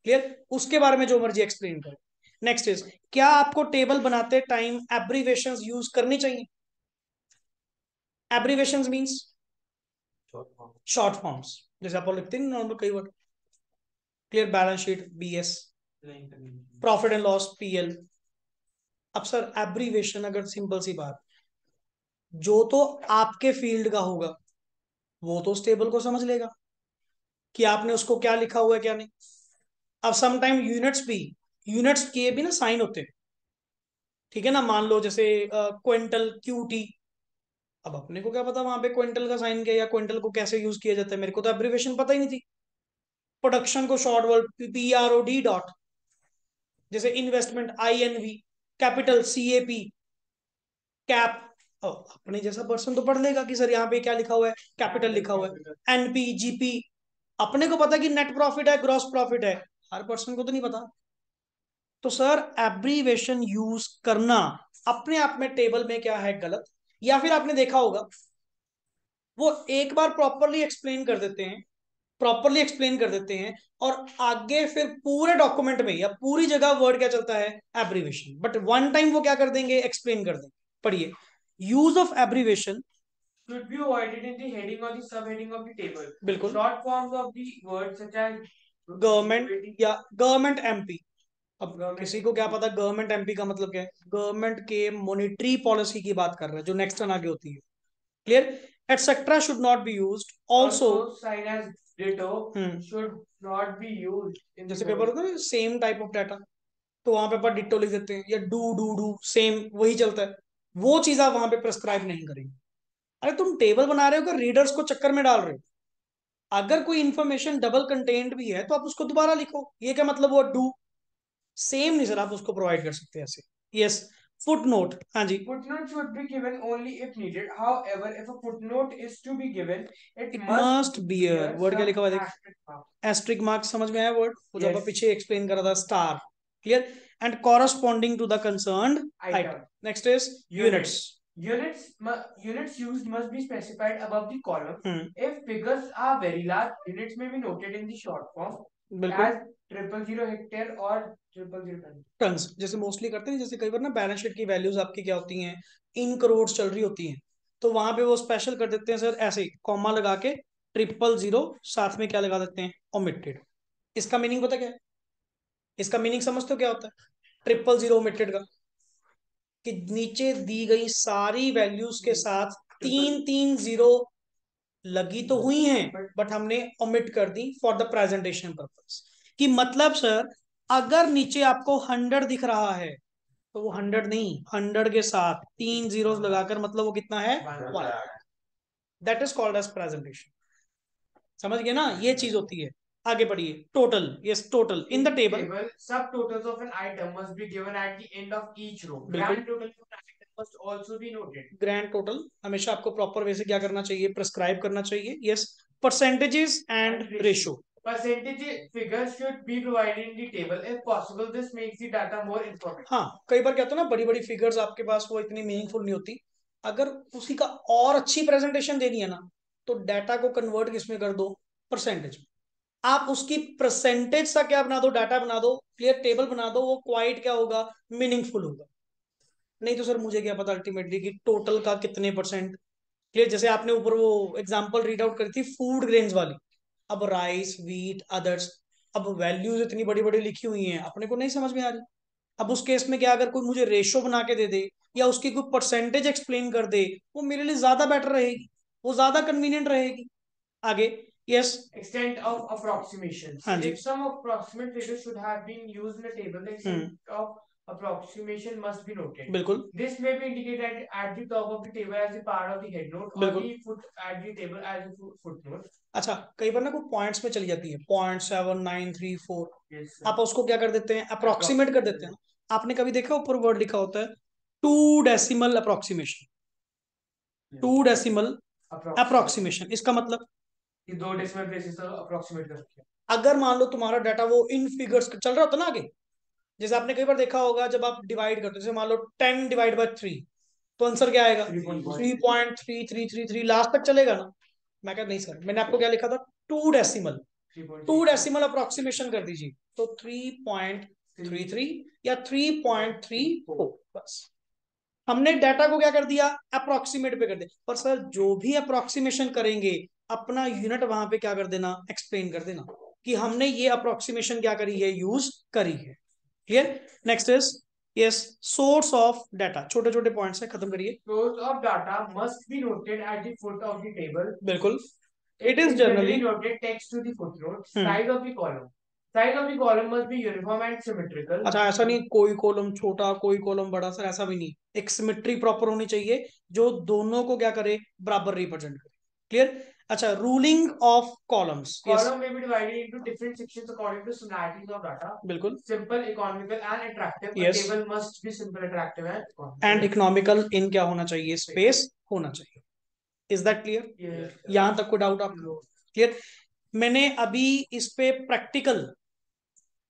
क्लियर उसके बारे में जो मर्ज़ी एक्सप्लेन करो। नेक्स्ट इज़ क्या आपको टेबल बनाते टाइम एब्रीवेशन यूज़ करनी चाहिए? एब्रीवेशन मीन्स शॉर्ट फॉर्म्स जैसे आप लिखते हैं नॉर्मल कई word clear balance sheet B S profit and loss PL अब सर एब्रीवेशन अगर सिंपल सी बात, जो तो आपके फ़ील्ड का होगा, वो तो उस टेबल को समझ लेगा कि आपने उसको क्या लिखा हुआ है, क्या नहीं। अब समटाइम यूनिट्स भी यूनिट्स के भी ना साइन होते हैं। ठीक है ना, मान लो जैसे क्विंटल क्यूटी अब अपने को क्या पता वहाँ पे क्विंटल का साइन क्या या क्विंटल को कैसे यूज़ किया जाता है, मेरे को तो एब्रीवेशन पता ही नहीं थी। प्रोडक्शन को short word P R O D dot जैसे investment I N V capital C A P cap अपने जैसा पर्सन तो पढ़ लेगा कि सर यहाँ पे क्या लिखा हुआ है? कैपिटल लिखा हुआ है। एनपी जीपी अपने को पता कि नेट प्रॉफिट है ग्रॉस प्रॉफिट है? हर पर्सन को तो नहीं पता। तो सर एब्रीवेशन यूज़ करना अपने आप में टेबल में क्या है, गलत? या फिर आपने देखा होगा, वो एक बार प्रॉपरली एक्सप्लेन कर देते हैं प्रॉपरली एक्सप्लेन कर देते हैं और आगे फिर पूरे डॉक्यूमेंट में या पूरी जगह वर्ड क्या चलता है? एब्रीवेशन बट वन टाइम वो क्या कर देंगे? एक्सप्लेन कर देंगे. पढ़िए. Use of abbreviation should be avoided in the heading or the subheading of the table. बिल्कुल. Short forms of the words such as government या गवर्नमेंट एमपी अब Government- किसी को क्या पता गवर्नमेंट एमपी का मतलब क्या है? गवर्नमेंट के मॉनिटरी पॉलिसी की बात कर रहे हैं जो नेक्स्ट टर्न आगे होती है. Clear etcetera should not be used also also sign not be used in the जैसे पेपर होता है सेम टाइप ऑफ़ डाटा तो वहाँ पे अपन डिट्टो लिख देते हैं या डू डू डू सेम वही चलता है। वो चीज़ आप वहाँ पे प्रेस्क्राइब नहीं करेंगे। अरे तुम टेबल बना रहे हो कि रीडर्स को चक्कर में डाल रहे हो? अगर कोई इंफॉर्मेशन डबल कंटेंट भी है तो आप उसको दोबारा लिखो। ये क्या मतलब वो डू सेम नहीं सर आप उसको प्रोवाइड कर सकते हैं ऐसे। Yes foot नोट हाँ जी Footnote should be given only if needed. However, if a footnote is to be given, it, It must bear. bear Word क्या some लिखा हुआ है देख? asterisk mark. एस्ट्रिक मार्क समझ में आया वर्ड वो जो Yes. अपन पीछे एक्सप्लेन कर रहा था star clear and corresponding to the concerned Item. Item next is units Units mu- units used must be specified above the column. Hmm If figures are very large, units may be noted in the short form बिल्कुल as hectare or triple zero ton. Tons जैसे mostly करते हैं जैसे कई बार ना balance sheet की values आपकी क्या होती हैं? इन करोड़ चल रही होती हैं। तो वहाँ पे वो स्पेशल कर देते हैं सर ऐसे कॉमा लगा के ट्रिपल ज़ीरो साथ में क्या लगा देते हैं? ओमिटेड इसका मीनिंग पता क्या है? इसका मीनिंग समझते हो क्या होता है? ट्रिपल ज़ीरो ओमिटेड का। कि नीचे दी गई सारी वैल्यूज़ के साथ तीन तीन ज़ीरो लगी तो हुई हैं बट हमने ओमिट कर दी फॉर द प्रेजेंटेशन पर्पस कि मतलब सर अगर नीचे आपको हंड्रेड दिख रहा है तो वो हंड्रेड नहीं हंड्रेड के साथ तीन ज़ीरो लगाकर मतलब वो कितना है? One that is called as presentation समझ गए ना? ये चीज़ होती है। आगे बढ़िए total yes total in the table सब of of an at the end of each row. बिल्कुल। Grand total of an item must also be noted. Grand total हमेशा आपको प्रॉपर वे से क्या करना चाहिए? प्रिस्क्राइब करना चाहिए। Yes percentages and ratio Percentage figures should be provided in the table. If possible, this makes the data more informative. हाँ कई बार क्या होता है ना बड़ी बड़ी फिगर्स आपके पास वो इतनी मीनिंगफुल नहीं होती। अगर उसी का और अच्छी प्रेजेंटेशन देनी है ना तो डाटा को कन्वर्ट किसमें कर दो? परसेंटेज में। आप उसकी परसेंटेज सा क्या बना दो डाटा बना दो क्लियर टेबल बना दो वो क्वाइट क्या होगा? मीनिंगफुल होगा। नहीं तो सर मुझे क्या पता अल्टीमेटली कि टोटल का कितने परसेंट क्लियर जैसे आपने ऊपर वो एग्जांपल रीड आउट करी थी फ़ूड ग्रेन्स वाली। अब राइस वीट अदर्स अब वैल्यूज़ इतनी बड़ी बड़ी लिखी हुई हैं अपने को नहीं समझ में आ रही अब उस केस में क्या अगर कोई मुझे रेशो बना के दे दे या उसकी कोई परसेंटेज एक्सप्लेन कर दे वो मेरे लिए ज़्यादा बेटर रहेगी वो ज़्यादा कन्वीनियंट रहेगी आगे यस extent of approximation. हाँ। If some approximate figures should have been used in a table, the extent of approximation must be noted. बिल्कुल। This may be indicated at, the top of the table as a part of the head note or the foot at the table as a foot, footnote. अच्छा कई बार ना कोई points में चली जाती है। Point seven nine three four आप उसको क्या कर देते हैं? अप्रोक्सीमेट कर देते हैं। आपने कभी देखा ऊपर वर्ड लिखा होता है two decimal approximation two decimal approximation इसका मतलब? कि दो डेसिमल प्लेसेस अप्रोक्सीमेट कर हैं। अगर मान लो तुम्हारा डाटा वो इन फिगर्स चल रहा होता ना आगे जैसे आपने कई बार देखा होगा जब आप डिवाइड करते हो जैसे मान लो टेन डिवाइड बाय थ्री तो आंसर क्या आएगा? Three point three three three three last तक चलेगा ना? मैं क्या नहीं सर मैंने आपको क्या लिखा था? Two decimal two decimal approximation कर दीजिए तो थ्री पॉइंट थ्री थ्री या थ्री पॉइंट थ्री फोर बस। हमने डाटा को क्या कर दिया? अप्रोक्सीमेट पे कर दिया। पर सर जो भी अप्रोक्सीमेशन करेंगे अपना यूनिट वहाँ पे क्या कर देना? एक्सप्लेन कर देना कि हमने ये अप्रोक्सीमेशन क्या करी है यूज़ करी है। ठीक next is yes source of data छोटे छोटे पॉइंट है खत्म करिए। Source of data must be noted at the foot of the table बिल्कुल। It is generally noted text to the foot size of of the column ऐसा नहीं कोई column छोटा कोई कॉलम बड़ा सर ऐसा भी नहीं। एक सिमेट्री प्रॉपर होनी चाहिए जो दोनों को क्या करे बराबर रिप्रेजेंट करे। क्लियर अच्छा ruling of columns Column may be divided into different sections according to similarities of data. बिल्कुल। Simple, economical, and attractive. Yes. Must be simple, attractive, and and economical इन क्या होना चाहिए? स्पेस होना चाहिए। इज़ दैट क्लियर यहाँ तक कोई doubt आपको क्लियर मैंने अभी इस पे प्रैक्टिकल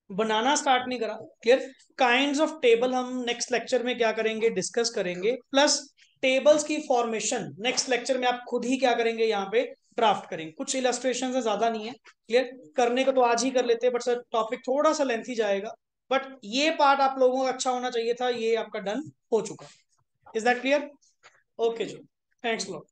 बनाना स्टार्ट नहीं करा। क्लियर काइंड्स ऑफ़ टेबल हम नेक्स्ट लेक्चर में क्या करेंगे? डिस्कस करेंगे। प्लस टेबल्स की फॉर्मेशन नेक्स्ट लेक्चर में आप खुद ही क्या करेंगे यहाँ पे? ड्राफ्ट करेंगे। कुछ इलस्ट्रेशन है, ज़्यादा नहीं है। क्लियर करने को तो आज ही कर लेते हैं बट सर टॉपिक थोड़ा सा लेंथी जाएगा। बट ये पार्ट आप लोगों का अच्छा होना चाहिए था, ये आपका डन हो चुका। इज़ दैट क्लियर ओके जी थैंक्स लॉट